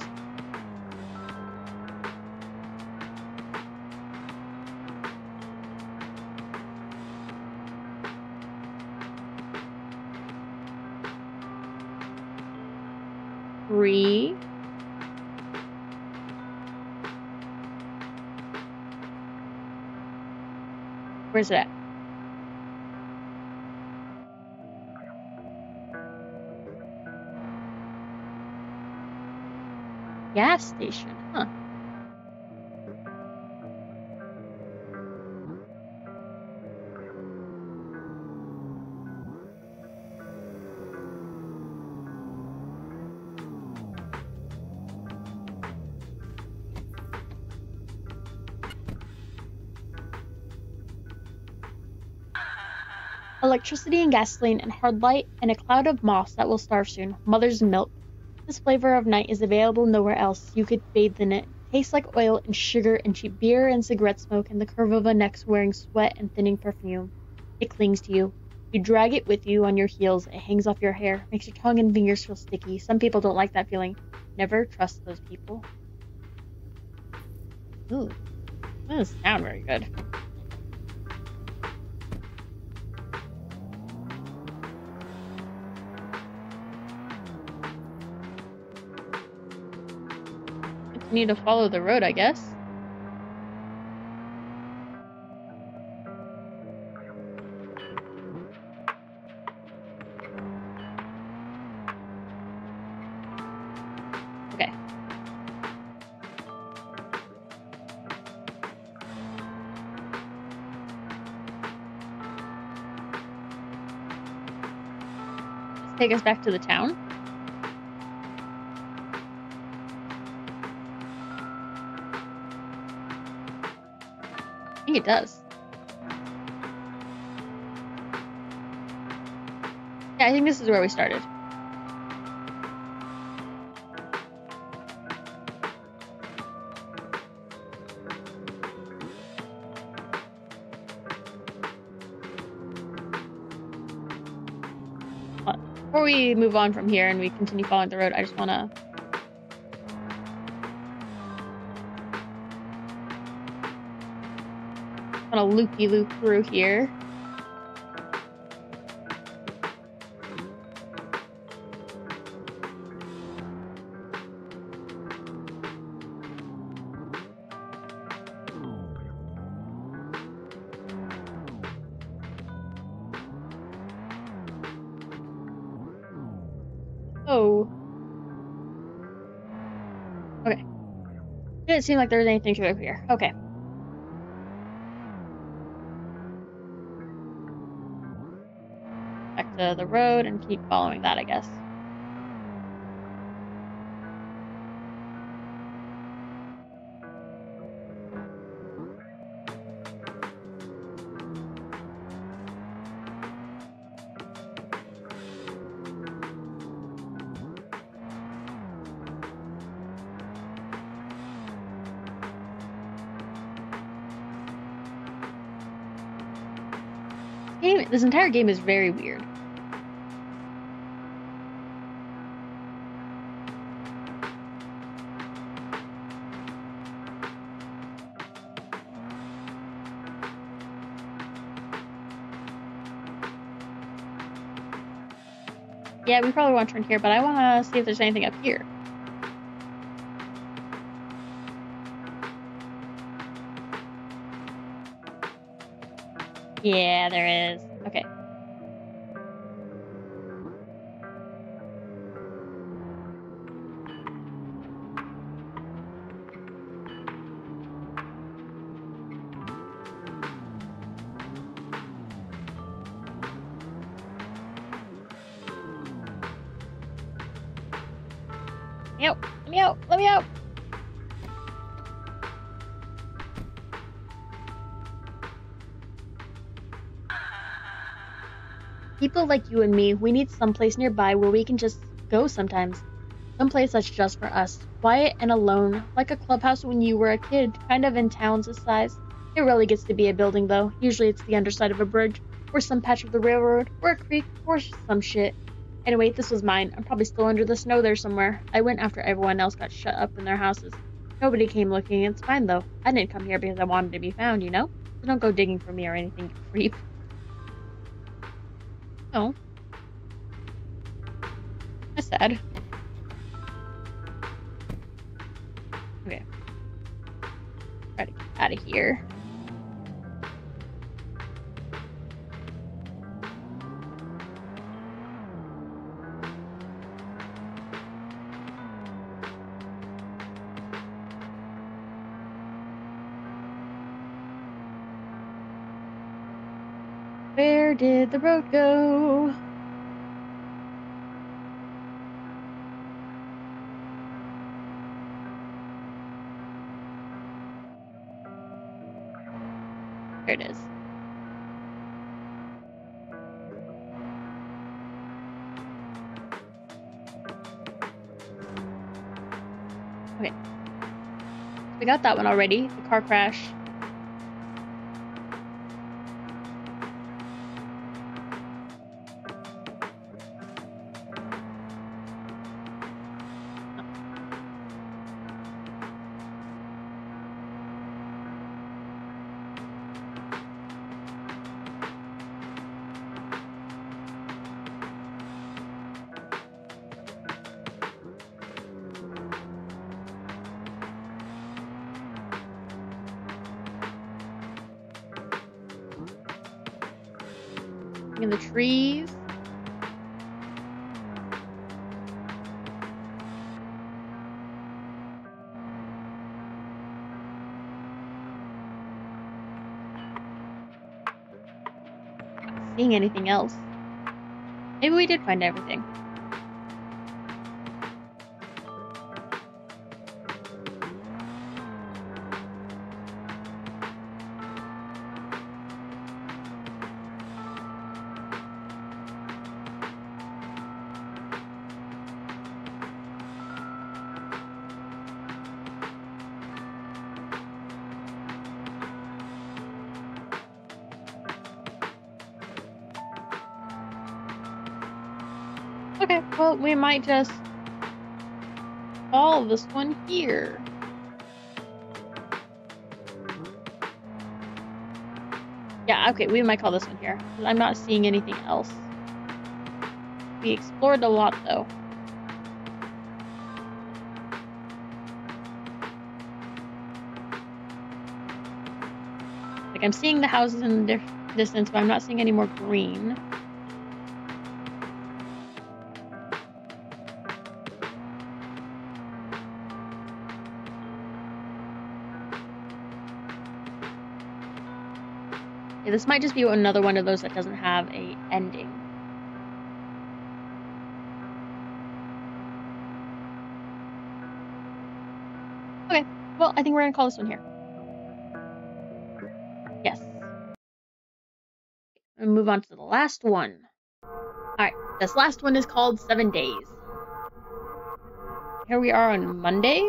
S1: At? Gas station, Electricity and gasoline and hard light and a cloud of moss that will starve soon. Mother's milk. This flavor of night is available nowhere else. You could bathe in it. Tastes like oil and sugar and cheap beer and cigarette smoke and the curve of a neck wearing sweat and thinning perfume. It clings to you. You drag it with you on your heels. It hangs off your hair, makes your tongue and fingers feel sticky. Some people don't like that feeling. Never trust those people. Ooh, that doesn't sound very good. Continue to follow the road, I guess. Okay. Take us back to the town. Think it does. Yeah, I think this is where we started. Before we move on from here and we continue following the road, I just want to to loopy loop through here. Oh. Okay. Didn't seem like there was anything to through here. Okay. To the road and keep following that, I guess. This entire game is very weird. Yeah, we probably want to turn here, but I want to see if there's anything up here. Yeah, there is. Like you and me, we need someplace nearby where we can just go sometimes. Someplace that's just for us, quiet and alone, like a clubhouse when you were a kid, kind of in towns this size. It really gets to be a building though. Usually it's the underside of a bridge, or some patch of the railroad, or a creek, or some shit. Anyway, this was mine. I'm probably still under the snow there somewhere. I went after everyone else got shut up in their houses. Nobody came looking. It's fine though. I didn't come here because I wanted to be found, you know? So don't go digging for me or anything, you creep. Got that one already. The car crash. In the trees. Seeing anything else. Maybe we did find everything. Might just call this one here. Yeah, okay, we might call this one here. I'm not seeing anything else. We explored a lot, though. Like, I'm seeing the houses in the distance, but I'm not seeing any more green. This might just be another one of those that doesn't have a ending. Okay, well, I think we're gonna call this one here. Yes. And move on to the last one. Alright, this last one is called Seven Days. Here we are on Monday.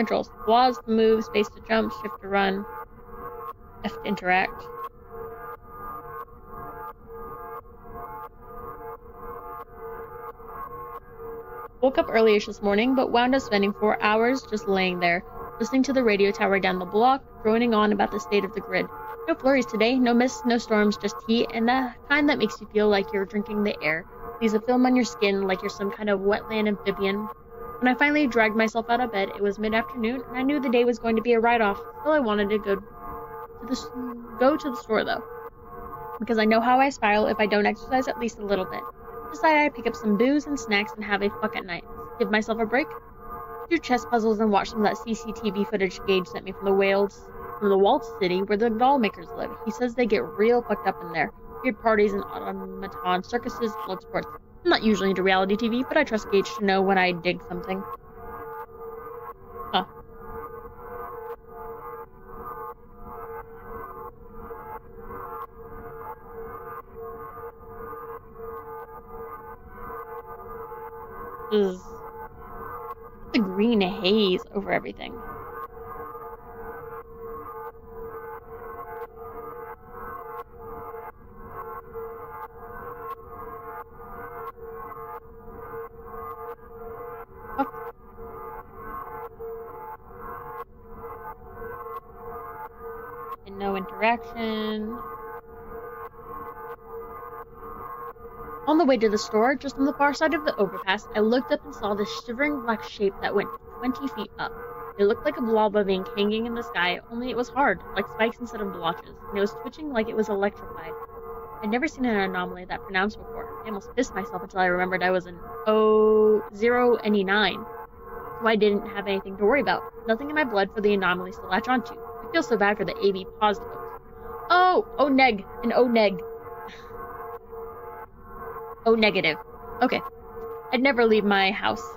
S1: Controls. WAS to move, space to jump, shift to run, F to interact. Woke up early-ish this morning, but wound up spending four hours just laying there, listening to the radio tower down the block, droning on about the state of the grid. No flurries today, no mists, no storms, just heat, and the kind that makes you feel like you're drinking the air. Leaves a film on your skin like you're some kind of wetland amphibian, when I finally dragged myself out of bed, it was mid-afternoon, and I knew the day was going to be a write-off. Still, I wanted to go to the go to the store though, because I know how I spiral if I don't exercise at least a little bit. Decided I'd pick up some booze and snacks and have a fuck at night. Give myself a break. Do chess puzzles and watch some of that CCTV footage Gage sent me from the Wales, from the Waltz City where the doll makers live. He says they get real fucked up in there. Weird parties and automaton circuses, blood sports. I'm not usually into reality TV, but I trust Gage to know when I dig something. Huh. Is the green haze over everything. Way to the store, just on the far side of the overpass, I looked up and saw this shivering black shape that went 20 feet up. It looked like a blob of ink hanging in the sky, only it was hard, like spikes instead of blotches, and it was twitching like it was electrified. I'd never seen an anomaly that pronounced before. I almost pissed myself until I remembered I was in O zero and E nine, so I didn't have anything to worry about. Nothing in my blood for the anomalies to latch onto. I feel so bad for the AB positives. Oh, O neg, an O neg. O negative. Okay. I'd never leave my house.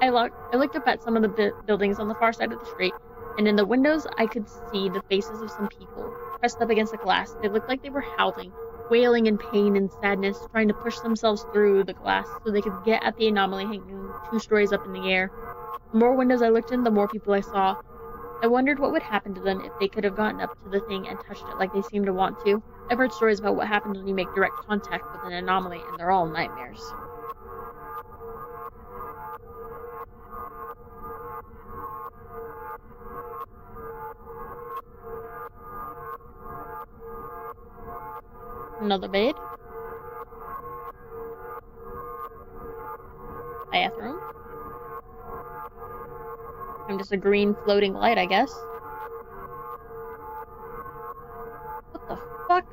S1: I, lo- I looked up at some of the bu- buildings on the far side of the street, and in the windows I could see the faces of some people pressed up against the glass. They looked like they were howling, wailing in pain and sadness, trying to push themselves through the glass so they could get at the anomaly hanging two stories up in the air. The more windows I looked in, the more people I saw. I wondered what would happen to them if they could have gotten up to the thing and touched it like they seemed to want to. I've heard stories about what happens when you make direct contact with an anomaly, and they're all nightmares. Another bed. Bathroom. I'm just a green floating light, I guess. What the fuck?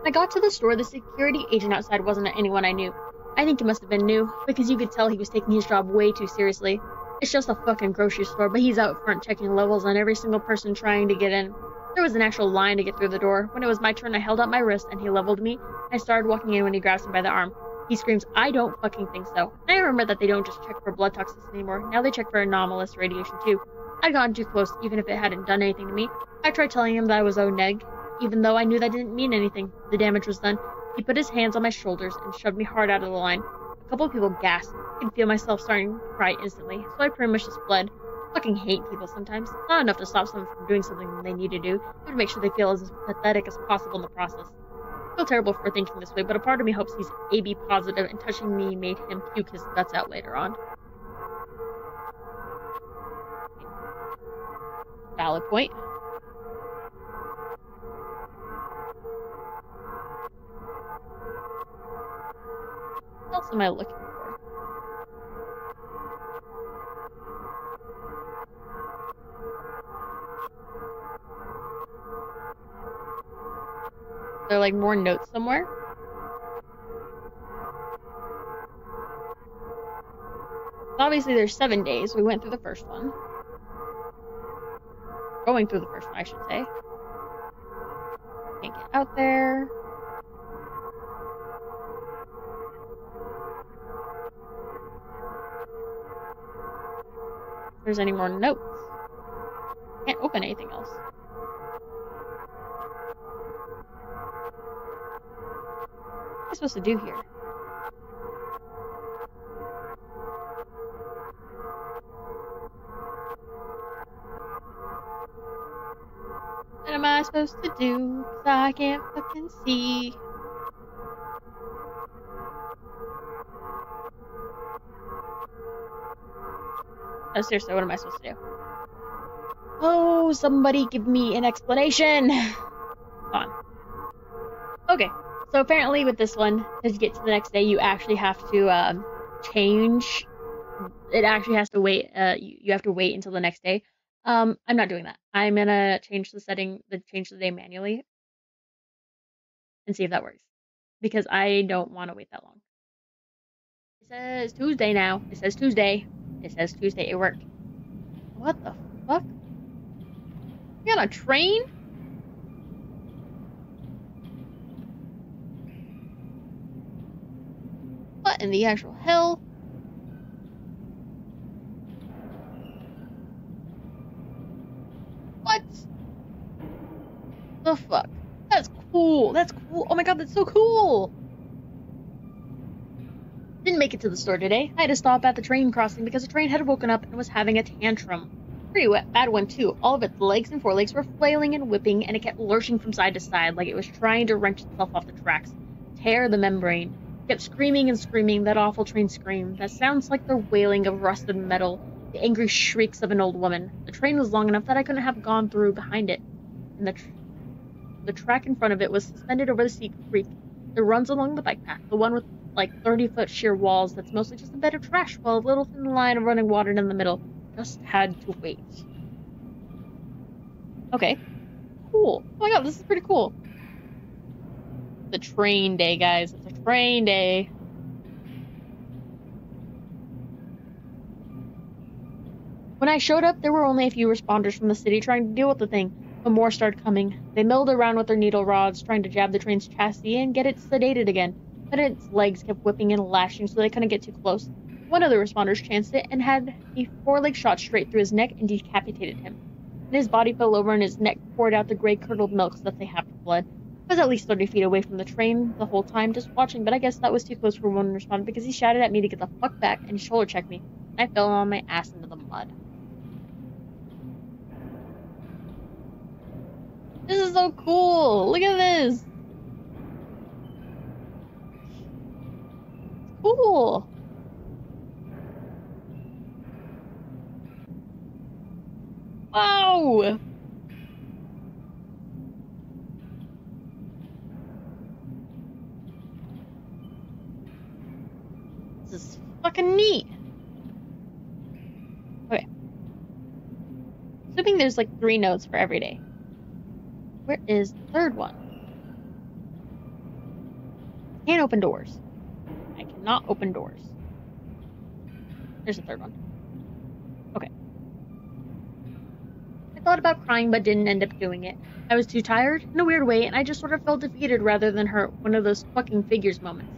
S1: When I got to the store, the security agent outside wasn't anyone I knew. I think he must have been new, because you could tell he was taking his job way too seriously. It's just a fucking grocery store, but he's out front checking levels on every single person trying to get in. There was an actual line to get through the door. When it was my turn, I held out my wrist and he leveled me. I started walking in when he grabs me by the arm. He screams, I don't fucking think so. I remember that they don't just check for blood toxins anymore. Now they check for anomalous radiation too. I'd gotten too close, even if it hadn't done anything to me. I tried telling him that I was O-neg, even though I knew that didn't mean anything. The damage was done. He put his hands on my shoulders and shoved me hard out of the line. A couple of people gasped. I could feel myself starting to cry instantly, so I pretty much just fled. Fucking hate people sometimes. Not enough to stop someone from doing something they need to do, but to make sure they feel as pathetic as possible in the process. Feel terrible for thinking this way, but a part of me hopes he's AB positive and touching me made him puke his guts out later on. Valid point. What else am I looking there like more notes somewhere? Obviously there's seven days. We went through the first one. Going through the first one, I should say. Can't get out there. There's any more notes. Can't open anything else. I supposed to do here? What am I supposed to do? 'Cause I can't fucking see. Oh, seriously, what am I supposed to do? Oh, somebody give me an explanation! on. So apparently with this one, as you get to the next day, you actually have to um, change. It actually has to wait. Uh, you, have to wait until the next day. Um, I'm not doing that. I'm gonna change the setting, the change the day manually, and see if that works. Because I don't want to wait that long. It says Tuesday now. It says Tuesday. It says Tuesday. It worked. What the fuck? You on a train? In the actual hell? What? The fuck? That's cool. That's cool. Oh my god, that's so cool. Didn't make it to the store today. I had to stop at the train crossing because the train had woken up and was having a tantrum. Pretty bad one too. All of its legs and forelegs were flailing and whipping, and it kept lurching from side to side like it was trying to wrench itself off the tracks, tear the membrane. Kept screaming and screaming that awful train scream that sounds like the wailing of rusted metal, the angry shrieks of an old woman. The train was long enough that I couldn't have gone through behind it, and the tr- the track in front of it was suspended over the steep creek that runs along the bike path, the one with like 30 foot sheer walls that's mostly just a bed of trash, while a little thin line of running water in the middle. Just had to wait. Okay. Cool. Oh my god, this is pretty cool. The train day, guys. It's a train day. When I showed up, there were only a few responders from the city trying to deal with the thing, but more started coming. They milled around with their needle rods, trying to jab the train's chassis and get it sedated again, but its legs kept whipping and lashing so they couldn't get too close. One of the responders chanced it and had a foreleg shot straight through his neck and decapitated him. And his body fell over and his neck poured out the gray curdled milk that they had blood. I was at least 30 feet away from the train the whole time, just watching, but I guess that was too close for one to respond because he shouted at me to get the fuck back and shoulder checked me. And I fell on my ass into the mud. This is so cool! Look at this! Cool! Wow! This is fucking neat. Okay. Assuming there's like three notes for every day. Where is the third one? Can't open doors. I cannot open doors. There's the third one. Okay. I thought about crying but didn't end up doing it. I was too tired, in a weird way, and I just sort of felt defeated rather than hurt. One of those fucking figures moments.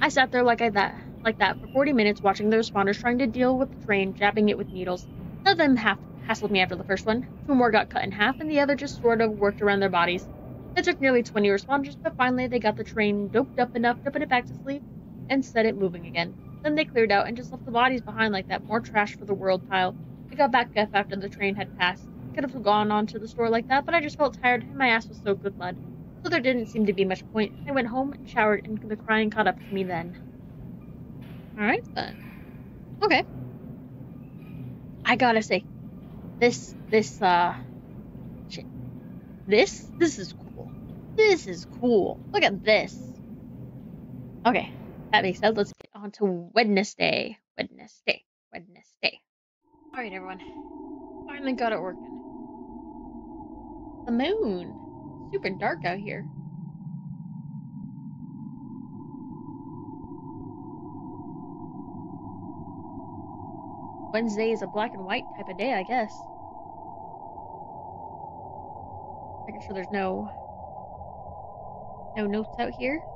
S1: I sat there like I that like that for 40 minutes watching the responders trying to deal with the train, jabbing it with needles. None of them half hassled me after the first one. Two more got cut in half, and the other just sort of worked around their bodies. It took nearly 20 responders, but finally they got the train doped up enough to put it back to sleep and set it moving again. Then they cleared out and just left the bodies behind like that. More trash for the world pile. I got back up after the train had passed. Could have gone on to the store like that, but I just felt tired and my ass was so good mud. So there didn't seem to be much point. I went home and showered and the crying caught up to me then. Alright then. Okay. I gotta say, this, this, uh, shit. This, this is cool. This is cool. Look at this. Okay, that makes sense. let's get on to Wednesday. Wednesday. Wednesday. Alright, everyone. Finally got it working. The moon. Super dark out here. Wednesday is a black and white type of day, I guess. Making sure there's no no notes out here.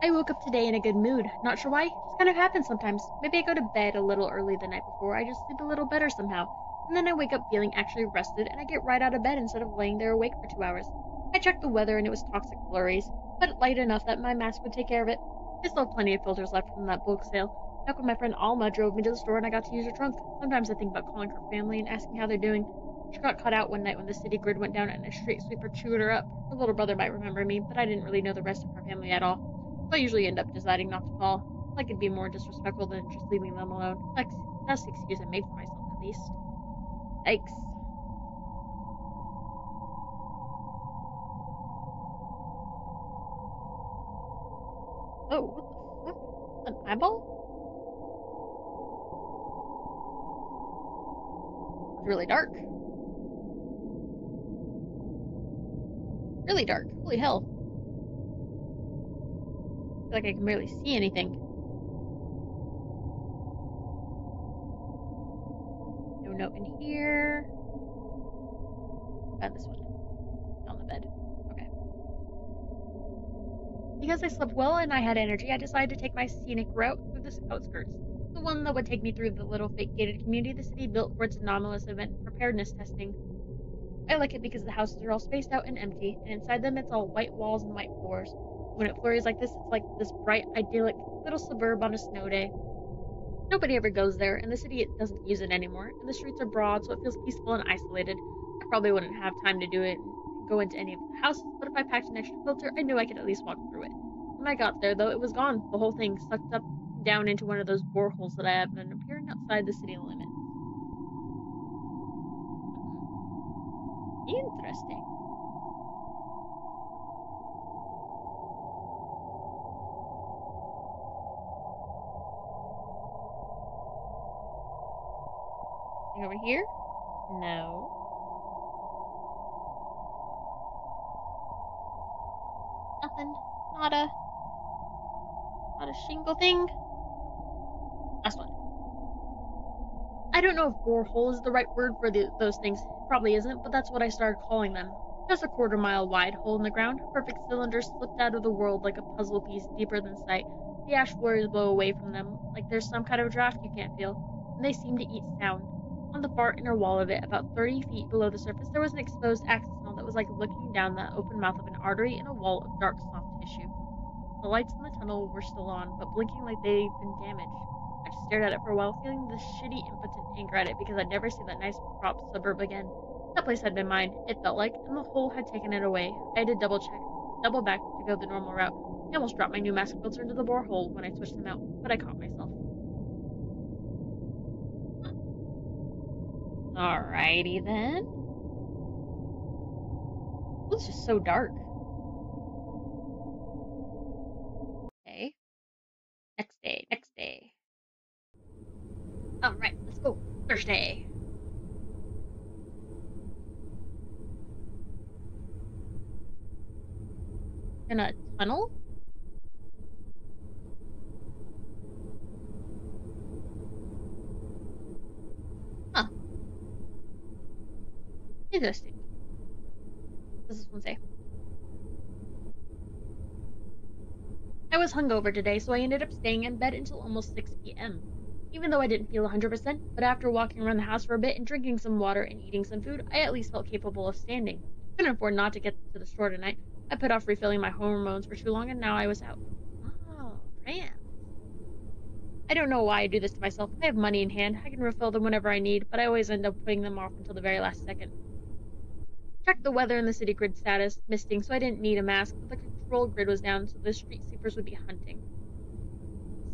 S1: I woke up today in a good mood. Not sure why. Just kind of happens sometimes. Maybe I go to bed a little early the night before. I just sleep a little better somehow. And then I wake up feeling actually rested and I get right out of bed instead of laying there awake for two hours. I checked the weather and it was toxic flurries, but light enough that my mask would take care of it. I still have plenty of filters left from that bulk sale. Back when my friend Alma drove me to the store and I got to use her trunk. Sometimes I think about calling her family and asking how they're doing. She got caught out one night when the city grid went down and a street sweeper chewed her up. Her little brother might remember me, but I didn't really know the rest of her family at all. So I usually end up deciding not to call. Like it'd be more disrespectful than just leaving them alone. That's, that's the excuse I made for myself, at least. Yikes. Oh, what the fuck? An eyeball? It's really dark. Really dark. Holy hell. I feel like I can barely see anything. No note in here. About this one. On the bed. Okay. Because I slept well and I had energy, I decided to take my scenic route through the outskirts. One that would take me through the little fake gated community the city built for its anomalous event preparedness testing. I like it because the houses are all spaced out and empty, and inside them it's all white walls and white floors. When it flurries like this, it's like this bright, idyllic little suburb on a snow day. Nobody ever goes there, and the city doesn't use it anymore, and the streets are broad, so it feels peaceful and isolated. I probably wouldn't have time to do it and go into any of the houses, but if I packed an extra filter, I knew I could at least walk through it. When I got there, though, it was gone. The whole thing sucked up down into one of those boreholes that I have been appearing outside the city limits. Interesting. Over here? No. Nothing. Not a not a shingle thing. Last one. I don't know if borehole is the right word for the, those things. Probably isn't, but that's what I started calling them. Just a quarter mile wide hole in the ground, perfect cylinder slipped out of the world like a puzzle piece deeper than sight. The ash flurries blow away from them, like there's some kind of draft you can't feel, and they seem to eat sound. On the far inner wall of it, about 30 feet below the surface, there was an exposed access tunnel that was like looking down the open mouth of an artery in a wall of dark, soft tissue. The lights in the tunnel were still on, but blinking like they'd been damaged. Just stared at it for a while, feeling the shitty, impotent anger at it because I'd never seen that nice prop suburb again. That place had been mine, it felt like, and the hole had taken it away. I had to double check, double back to go the normal route. I almost dropped my new mask filter into the borehole when I switched them out, but I caught myself. Alrighty then. It's just so dark. Okay. Next day, next day. Alright, let's go. Thursday. In a tunnel? Huh. Interesting. What does this one say? I was hungover today, so I ended up staying in bed until almost 6 p.m. Even though I didn't feel 100%, but after walking around the house for a bit and drinking some water and eating some food, I at least felt capable of standing. Couldn't afford not to get to the store tonight. I put off refilling my hormones for too long, and now I was out. Oh, trans. I don't know why I do this to myself. I have money in hand. I can refill them whenever I need, but I always end up putting them off until the very last second. Checked the weather and the city grid status, misting, so I didn't need a mask, but the control grid was down, so the street sweepers would be hunting.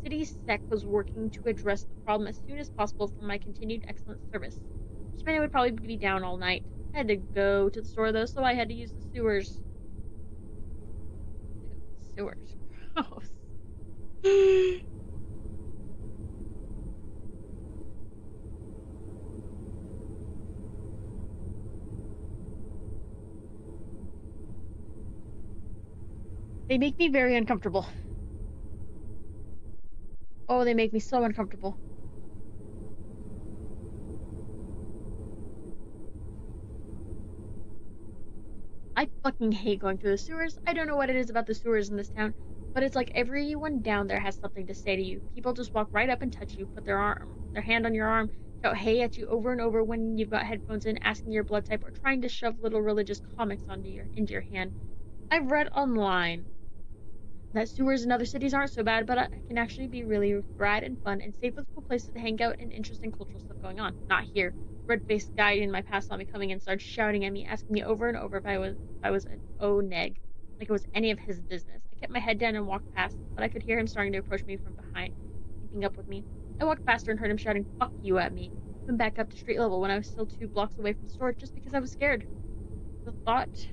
S1: City Sec was working to address the problem as soon as possible for my continued excellent service. Which meant I would probably be down all night. I had to go to the store though, so I had to use the sewers. Sewers. Gross. They make me very uncomfortable. Oh, they make me so uncomfortable. I fucking hate going through the sewers. I don't know what it is about the sewers in this town, but it's like everyone down there has something to say to you. People just walk right up and touch you, put their arm, their hand on your arm, shout hey at you over and over when you've got headphones in, asking your blood type, or trying to shove little religious comics onto your into your hand. I've read online that sewers in other cities aren't so bad, but it can actually be really rad and fun and safe with cool places to hang out and interesting cultural stuff going on. Not here. Red faced guy in my past saw me coming and started shouting at me, asking me over and over if I was if I was an O neg, like it was any of his business. I kept my head down and walked past, but I could hear him starting to approach me from behind, keeping up with me. I walked faster and heard him shouting "fuck you" at me, then back up to street level when I was still two blocks away from the store, just because I was scared. The thought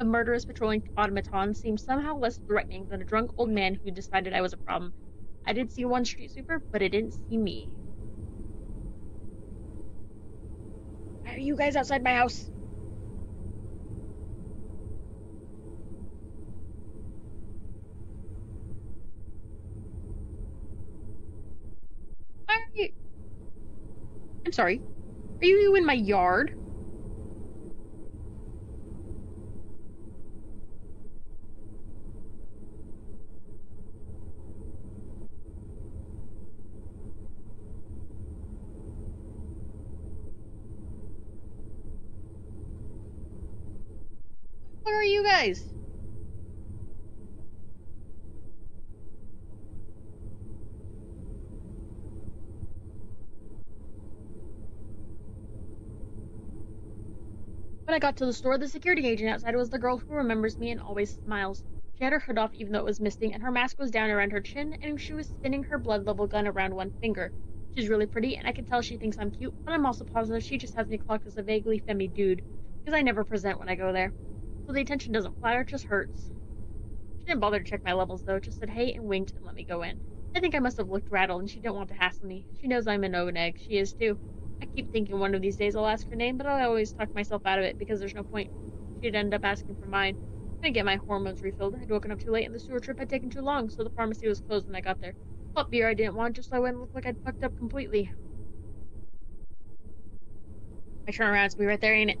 S1: a murderous patrolling automaton seemed somehow less threatening than a drunk old man who decided I was a problem. I did see one street sweeper, but it didn't see me. Are you guys outside my house? Are you... I'm sorry. Are you in my yard? Where are you guys? When I got to the store, the security agent outside was the girl who remembers me and always smiles. She had her hood off even though it was misting, and her mask was down around her chin, and she was spinning her blood level gun around one finger. She's really pretty, and I can tell she thinks I'm cute, but I'm also positive she just has me clocked as a vaguely femmy dude, because I never present when I go there. So the attention doesn't flatter, it just hurts. She didn't bother to check my levels though, just said hey and winked and let me go in. I think I must have looked rattled and she didn't want to hassle me. She knows I'm an O-neg. She is too. I keep thinking one of these days I'll ask her name, but I always talk myself out of it because there's no point. She'd end up asking for mine. I didn't get my hormones refilled. I'd woken up too late and the sewer trip had taken too long, so the pharmacy was closed when I got there. Bought beer I didn't want just so I wouldn't look like I'd fucked up completely. I turn around, it's me right there, ain't it?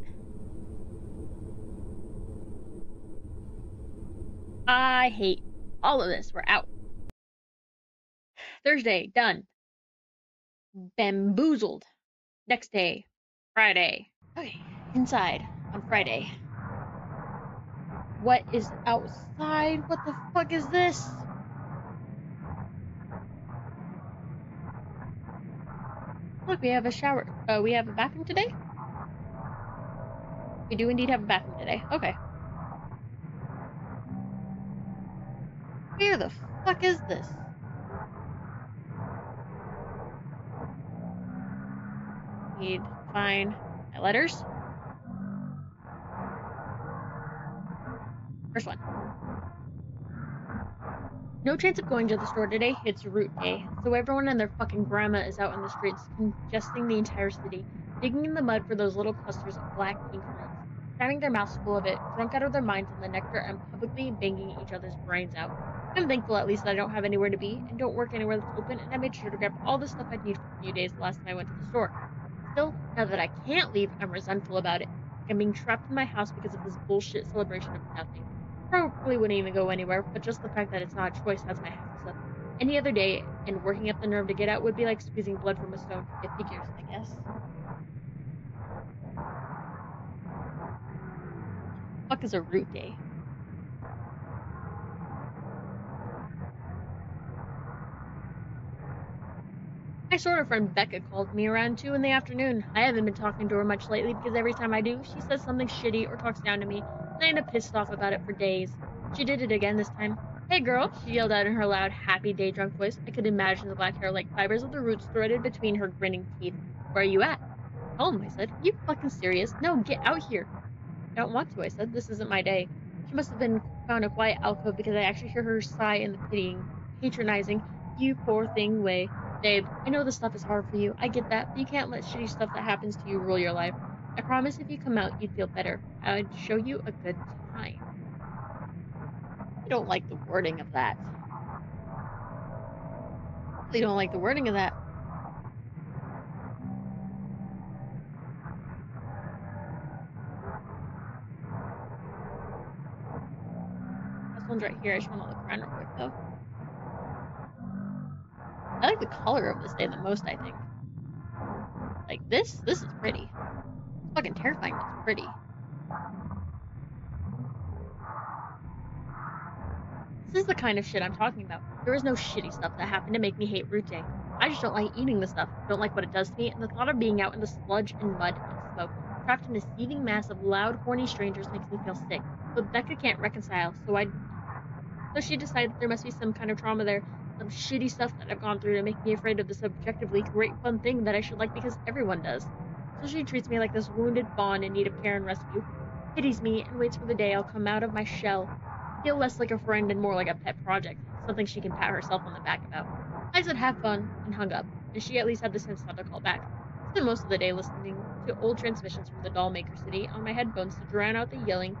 S1: I hate all of this. We're out. Thursday, done. Bamboozled. Next day, Friday. Okay, inside on Friday. What is outside? What the fuck is this? Look, we have a shower. Uh, we have a bathroom today? We do indeed have a bathroom today. Okay. Where the fuck is this? Need find my letters. First one. No chance of going to the store today. It's root day. So everyone and their fucking grandma is out in the streets, congesting the entire city, digging in the mud for those little clusters of black ink cramming their mouths full of it, drunk out of their minds on the nectar, and publicly banging each other's brains out. I'm thankful at least that I don't have anywhere to be and don't work anywhere that's open, and I made sure to grab all the stuff I'd need for a few days the last time I went to the store. Still, now that I can't leave, I'm resentful about it. I'm being trapped in my house because of this bullshit celebration of nothing. Probably wouldn't even go anywhere, but just the fact that it's not a choice has my hopes up. Any other day, and working up the nerve to get out would be like squeezing blood from a stone. It figures, I guess. Fuck is a root day? My sort of friend Becca called me around 2 in the afternoon. I haven't been talking to her much lately because every time I do, she says something shitty or talks down to me, and I end up pissed off about it for days. She did it again this time. Hey girl, she yelled out in her loud, happy, day drunk voice. I could imagine the black hair like fibers of the roots threaded between her grinning teeth. Where are you at? Home, I said. You fucking serious? No, get out here. I don't want to, I said. This isn't my day. She must have been found a quiet alcove because I actually hear her sigh in the pitying, patronizing, you poor thing way. Babe, I know this stuff is hard for you. I get that, but you can't let shitty stuff that happens to you rule your life. I promise if you come out, you'd feel better. I'd show you a good time. I don't like the wording of that. I don't like the wording of that. This one's right here. I just want to look around real quick though. I like the color of this day the most, I think. Like this, this is pretty. It's fucking terrifying, but it's pretty. This is the kind of shit I'm talking about. There is no shitty stuff that happened to make me hate Root Day. I just don't like eating the stuff, don't like what it does to me, and the thought of being out in the sludge and mud and smoke, trapped in a seething mass of loud, horny strangers makes me feel sick. But Becca can't reconcile, so I so she decided there must be some kind of trauma there, some shitty stuff that I've gone through to make me afraid of this objectively great fun thing that I should like because everyone does. So she treats me like this wounded fawn in need of care and rescue, pities me, and waits for the day I'll come out of my shell, feel less like a friend and more like a pet project, something she can pat herself on the back about. I said have fun and hung up, and she at least had the sense not to call back. Spent most of the day listening to old transmissions from the Dollmaker City on my headphones to drown out the yelling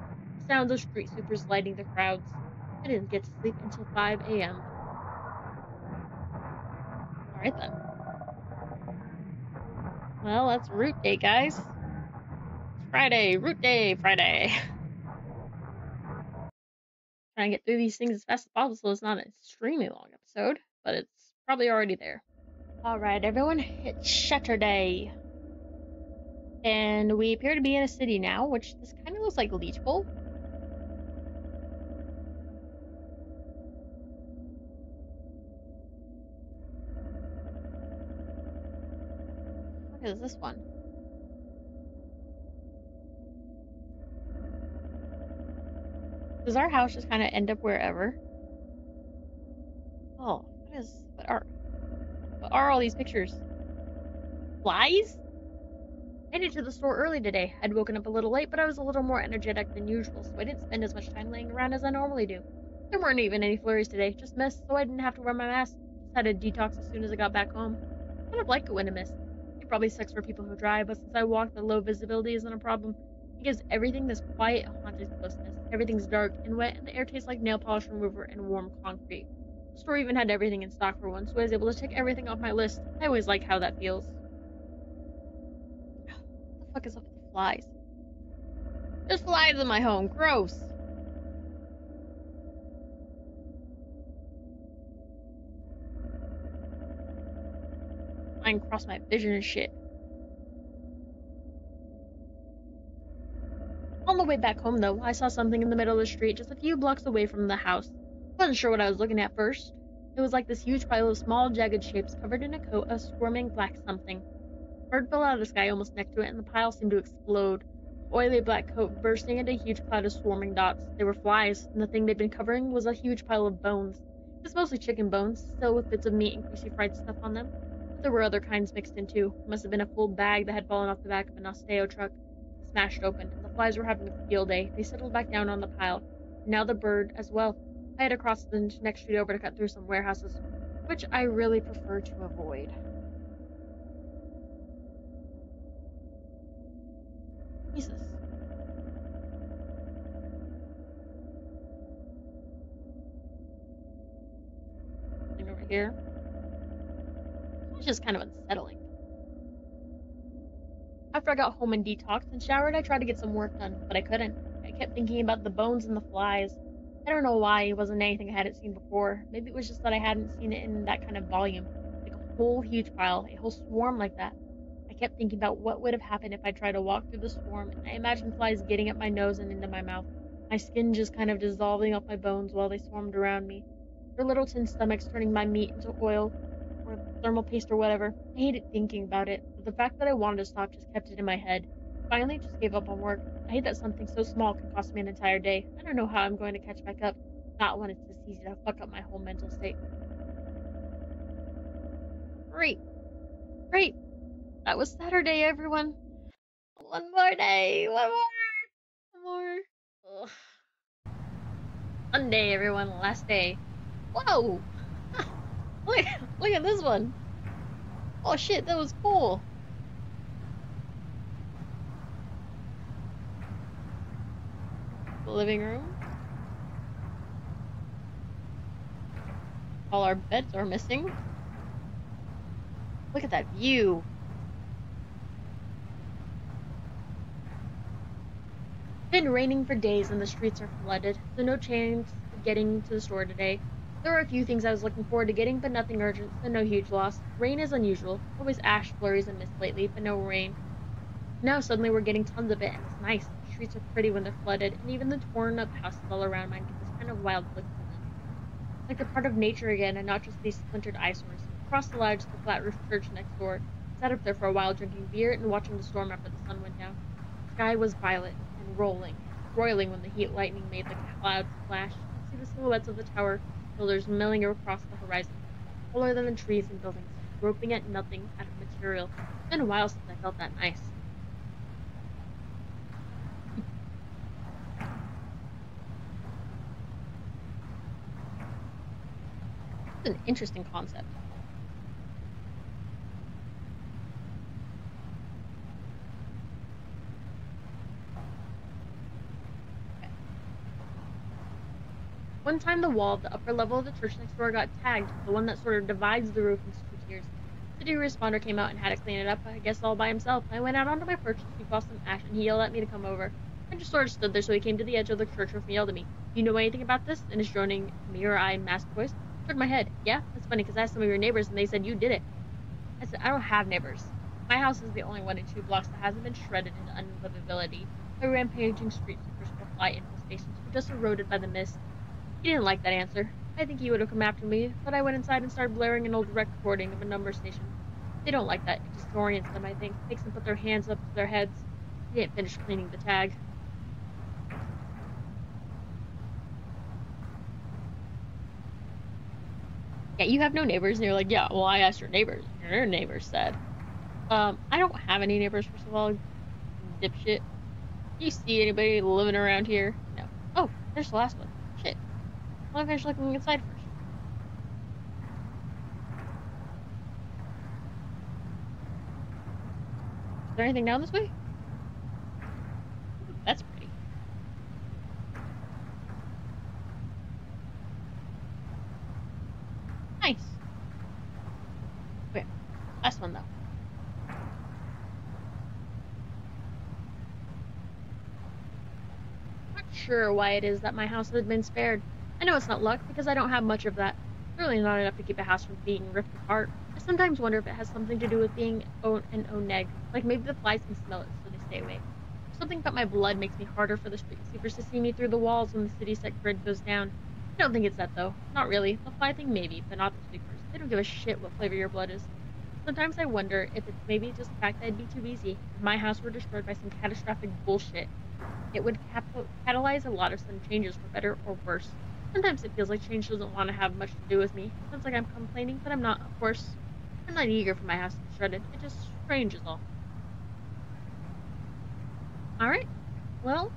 S1: sounds of street sweepers lighting the crowds. I didn't get to sleep until 5 a.m. Alright then. Well, that's Root Day, guys. Friday, Root Day, Friday. Trying to get through these things as fast as possible so it's not an extremely long episode, but it's probably already there. Alright, everyone, it's Shutter Day. And we appear to be in a city now, which this kind of looks like Leech Bowl. Is this one? Does our house just kind of end up wherever? Oh, what is, what are, what are all these pictures? Flies? I headed to the store early today. I'd woken up a little late, but I was a little more energetic than usual, so I didn't spend as much time laying around as I normally do. There weren't even any flurries today, just mist, so I didn't have to wear my mask. Just had a detox as soon as I got back home. Kind of like it when it mists. Probably sucks for people who drive, but since I walk, the low visibility isn't a problem. It gives everything this quiet, haunted closeness. Everything's dark and wet, and the air tastes like nail polish remover and warm concrete. The store even had everything in stock for once, so I was able to check everything off my list. I always like how that feels. What the fuck is up with the flies? There's flies in my home. Gross. Across my vision and shit. On the way back home, though, I saw something in the middle of the street just a few blocks away from the house. Wasn't sure what I was looking at first. It was like this huge pile of small, jagged shapes covered in a coat of squirming black something. Bird fell out of the sky almost next to it, and the pile seemed to explode. Oily black coat bursting into a huge cloud of swarming dots. They were flies, and the thing they'd been covering was a huge pile of bones. It was mostly chicken bones, still with bits of meat and greasy fried stuff on them. There were other kinds mixed in too. It must have been a full bag that had fallen off the back of an Osteo truck, smashed open, the flies were having a field day. They settled back down on the pile. Now the bird as well. I had to cross the next street over to cut through some warehouses, which I really prefer to avoid. Jesus. Over here. It's just kind of unsettling. After I got home and detoxed and showered, I tried to get some work done, but I couldn't. I kept thinking about the bones and the flies. I don't know why it wasn't anything I hadn't seen before. Maybe it was just that I hadn't seen it in that kind of volume. Like a whole huge pile, a whole swarm like that. I kept thinking about what would have happened if I tried to walk through the swarm, and I imagined flies getting at my nose and into my mouth, my skin just kind of dissolving off my bones while they swarmed around me, their little tin stomachs turning my meat into oil, or thermal paste or whatever. I hated thinking about it, the fact that I wanted to stop just kept it in my head. Finally, just gave up on work. I hate that something so small can cost me an entire day. I don't know how I'm going to catch back up. Not when it's this easy to fuck up my whole mental state. Great. Great. That was Saturday, everyone. One more day. One more. One more. Ugh. Everyone. Last day. Whoa! Look, look at this one. Oh shit, that was cool. The living room. All our beds are missing. Look at that view. It's been raining for days and the streets are flooded, so no chance of getting to the store today. There were a few things I was looking forward to getting, but nothing urgent, so no huge loss. Rain is unusual. Always ash, flurries, and mist lately, but no rain. Now suddenly we're getting tons of it, and it's nice. The streets are pretty when they're flooded, and even the torn up houses all around mine get this kind of wild look to them. Like they're part of nature again, and not just these splintered eyesores. Across the lodge, to the flat roof church next door. Sat up there for a while drinking beer and watching the storm after the sun went down. The sky was violet and rolling, roiling when the heat lightning made the clouds flash. You see the silhouettes of the tower builders milling across the horizon, taller than the trees and buildings, groping at nothing out of material. It's been a while since I felt that nice. An interesting concept. One time the wall of the upper level of the church next door got tagged, the one that sort of divides the roof into two tiers. City responder came out and had to clean it up, I guess all by himself. I went out onto my porch to sweep some ash, and he yelled at me to come over. I just sort of stood there, so he came to the edge of the church roof and yelled at me. You know anything about this? In his droning, mirror-eye masked voice. I turned my head. Yeah? That's funny, because I asked some of your neighbors, and they said you did it. I said, I don't have neighbors. My house is the only one in two blocks that hasn't been shredded into unlivability by rampaging street sweepers or fly infestations, or just eroded by the mist he didn't like that answer. I think he would have come after me, but I went inside and started blaring an old recording of a number station. They don't like that. It disorients them, I think. Makes them put their hands up to their heads. He didn't finish cleaning the tag. Yeah, you have no neighbors, and you're like, yeah, well, I asked your neighbors. Your neighbors said. Um, I don't have any neighbors, first of all. Dipshit. Do you see anybody living around here? No. Oh, there's the last one. Shit. I'll finish looking inside first. Is there anything down this way? That's pretty. Nice. Okay, last one though. Not sure why it is that my house has been spared. I know it's not luck, because I don't have much of that. Certainly not enough to keep a house from being ripped apart. I sometimes wonder if it has something to do with being an oneg. Like maybe the flies can smell it, so they stay away. Something about my blood makes me harder for the street sweepers to see me through the walls when the City Sec grid goes down. I don't think it's that though. Not really. The fly thing maybe, but not the sweepers. They don't give a shit what flavor your blood is. Sometimes I wonder if it's maybe just the fact that I'd be too easy. If my house were destroyed by some catastrophic bullshit, it would catalyze a lot of sudden changes for better or worse. Sometimes it feels like change doesn't want to have much to do with me. It sounds like I'm complaining, but I'm not, of course. I'm not eager for my house to be shredded. It's just strange is all. Alright. Well,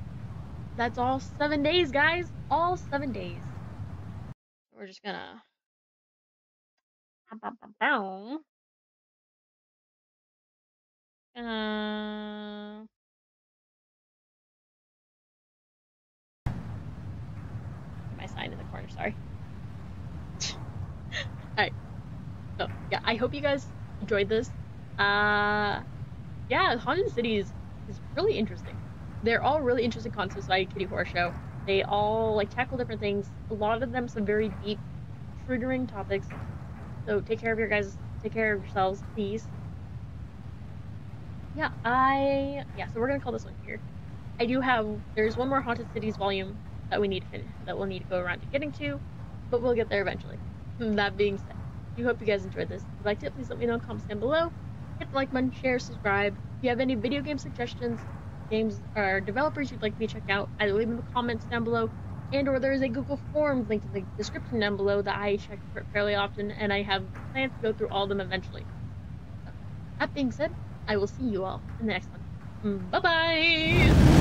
S1: that's all seven days, guys. All seven days. We're just gonna... Uh... sign in the corner, sorry. Alright. So, yeah, I hope you guys enjoyed this. Uh, yeah, Haunted Cities is really interesting. They're all really interesting concepts by Kitty Horrorshow. They all, like, tackle different things. A lot of them some very deep, triggering topics. So take care of your guys, take care of yourselves, please. Yeah, I, yeah, so we're gonna call this one here. I do have, there's one more Haunted Cities volume that we need to finish, that we'll need to go around to getting to, but we'll get there eventually. Hmm, that being said, do hope you guys enjoyed this. If you liked it, please let me know in the comments down below. Hit the like button, share, subscribe. If you have any video game suggestions, games or developers you'd like me to check out, either leave them in the comments down below and or there is a Google Forms linked in the description down below that I check fairly often and I have plans to go through all of them eventually. So, that being said, I will see you all in the next one. Hmm, bye bye!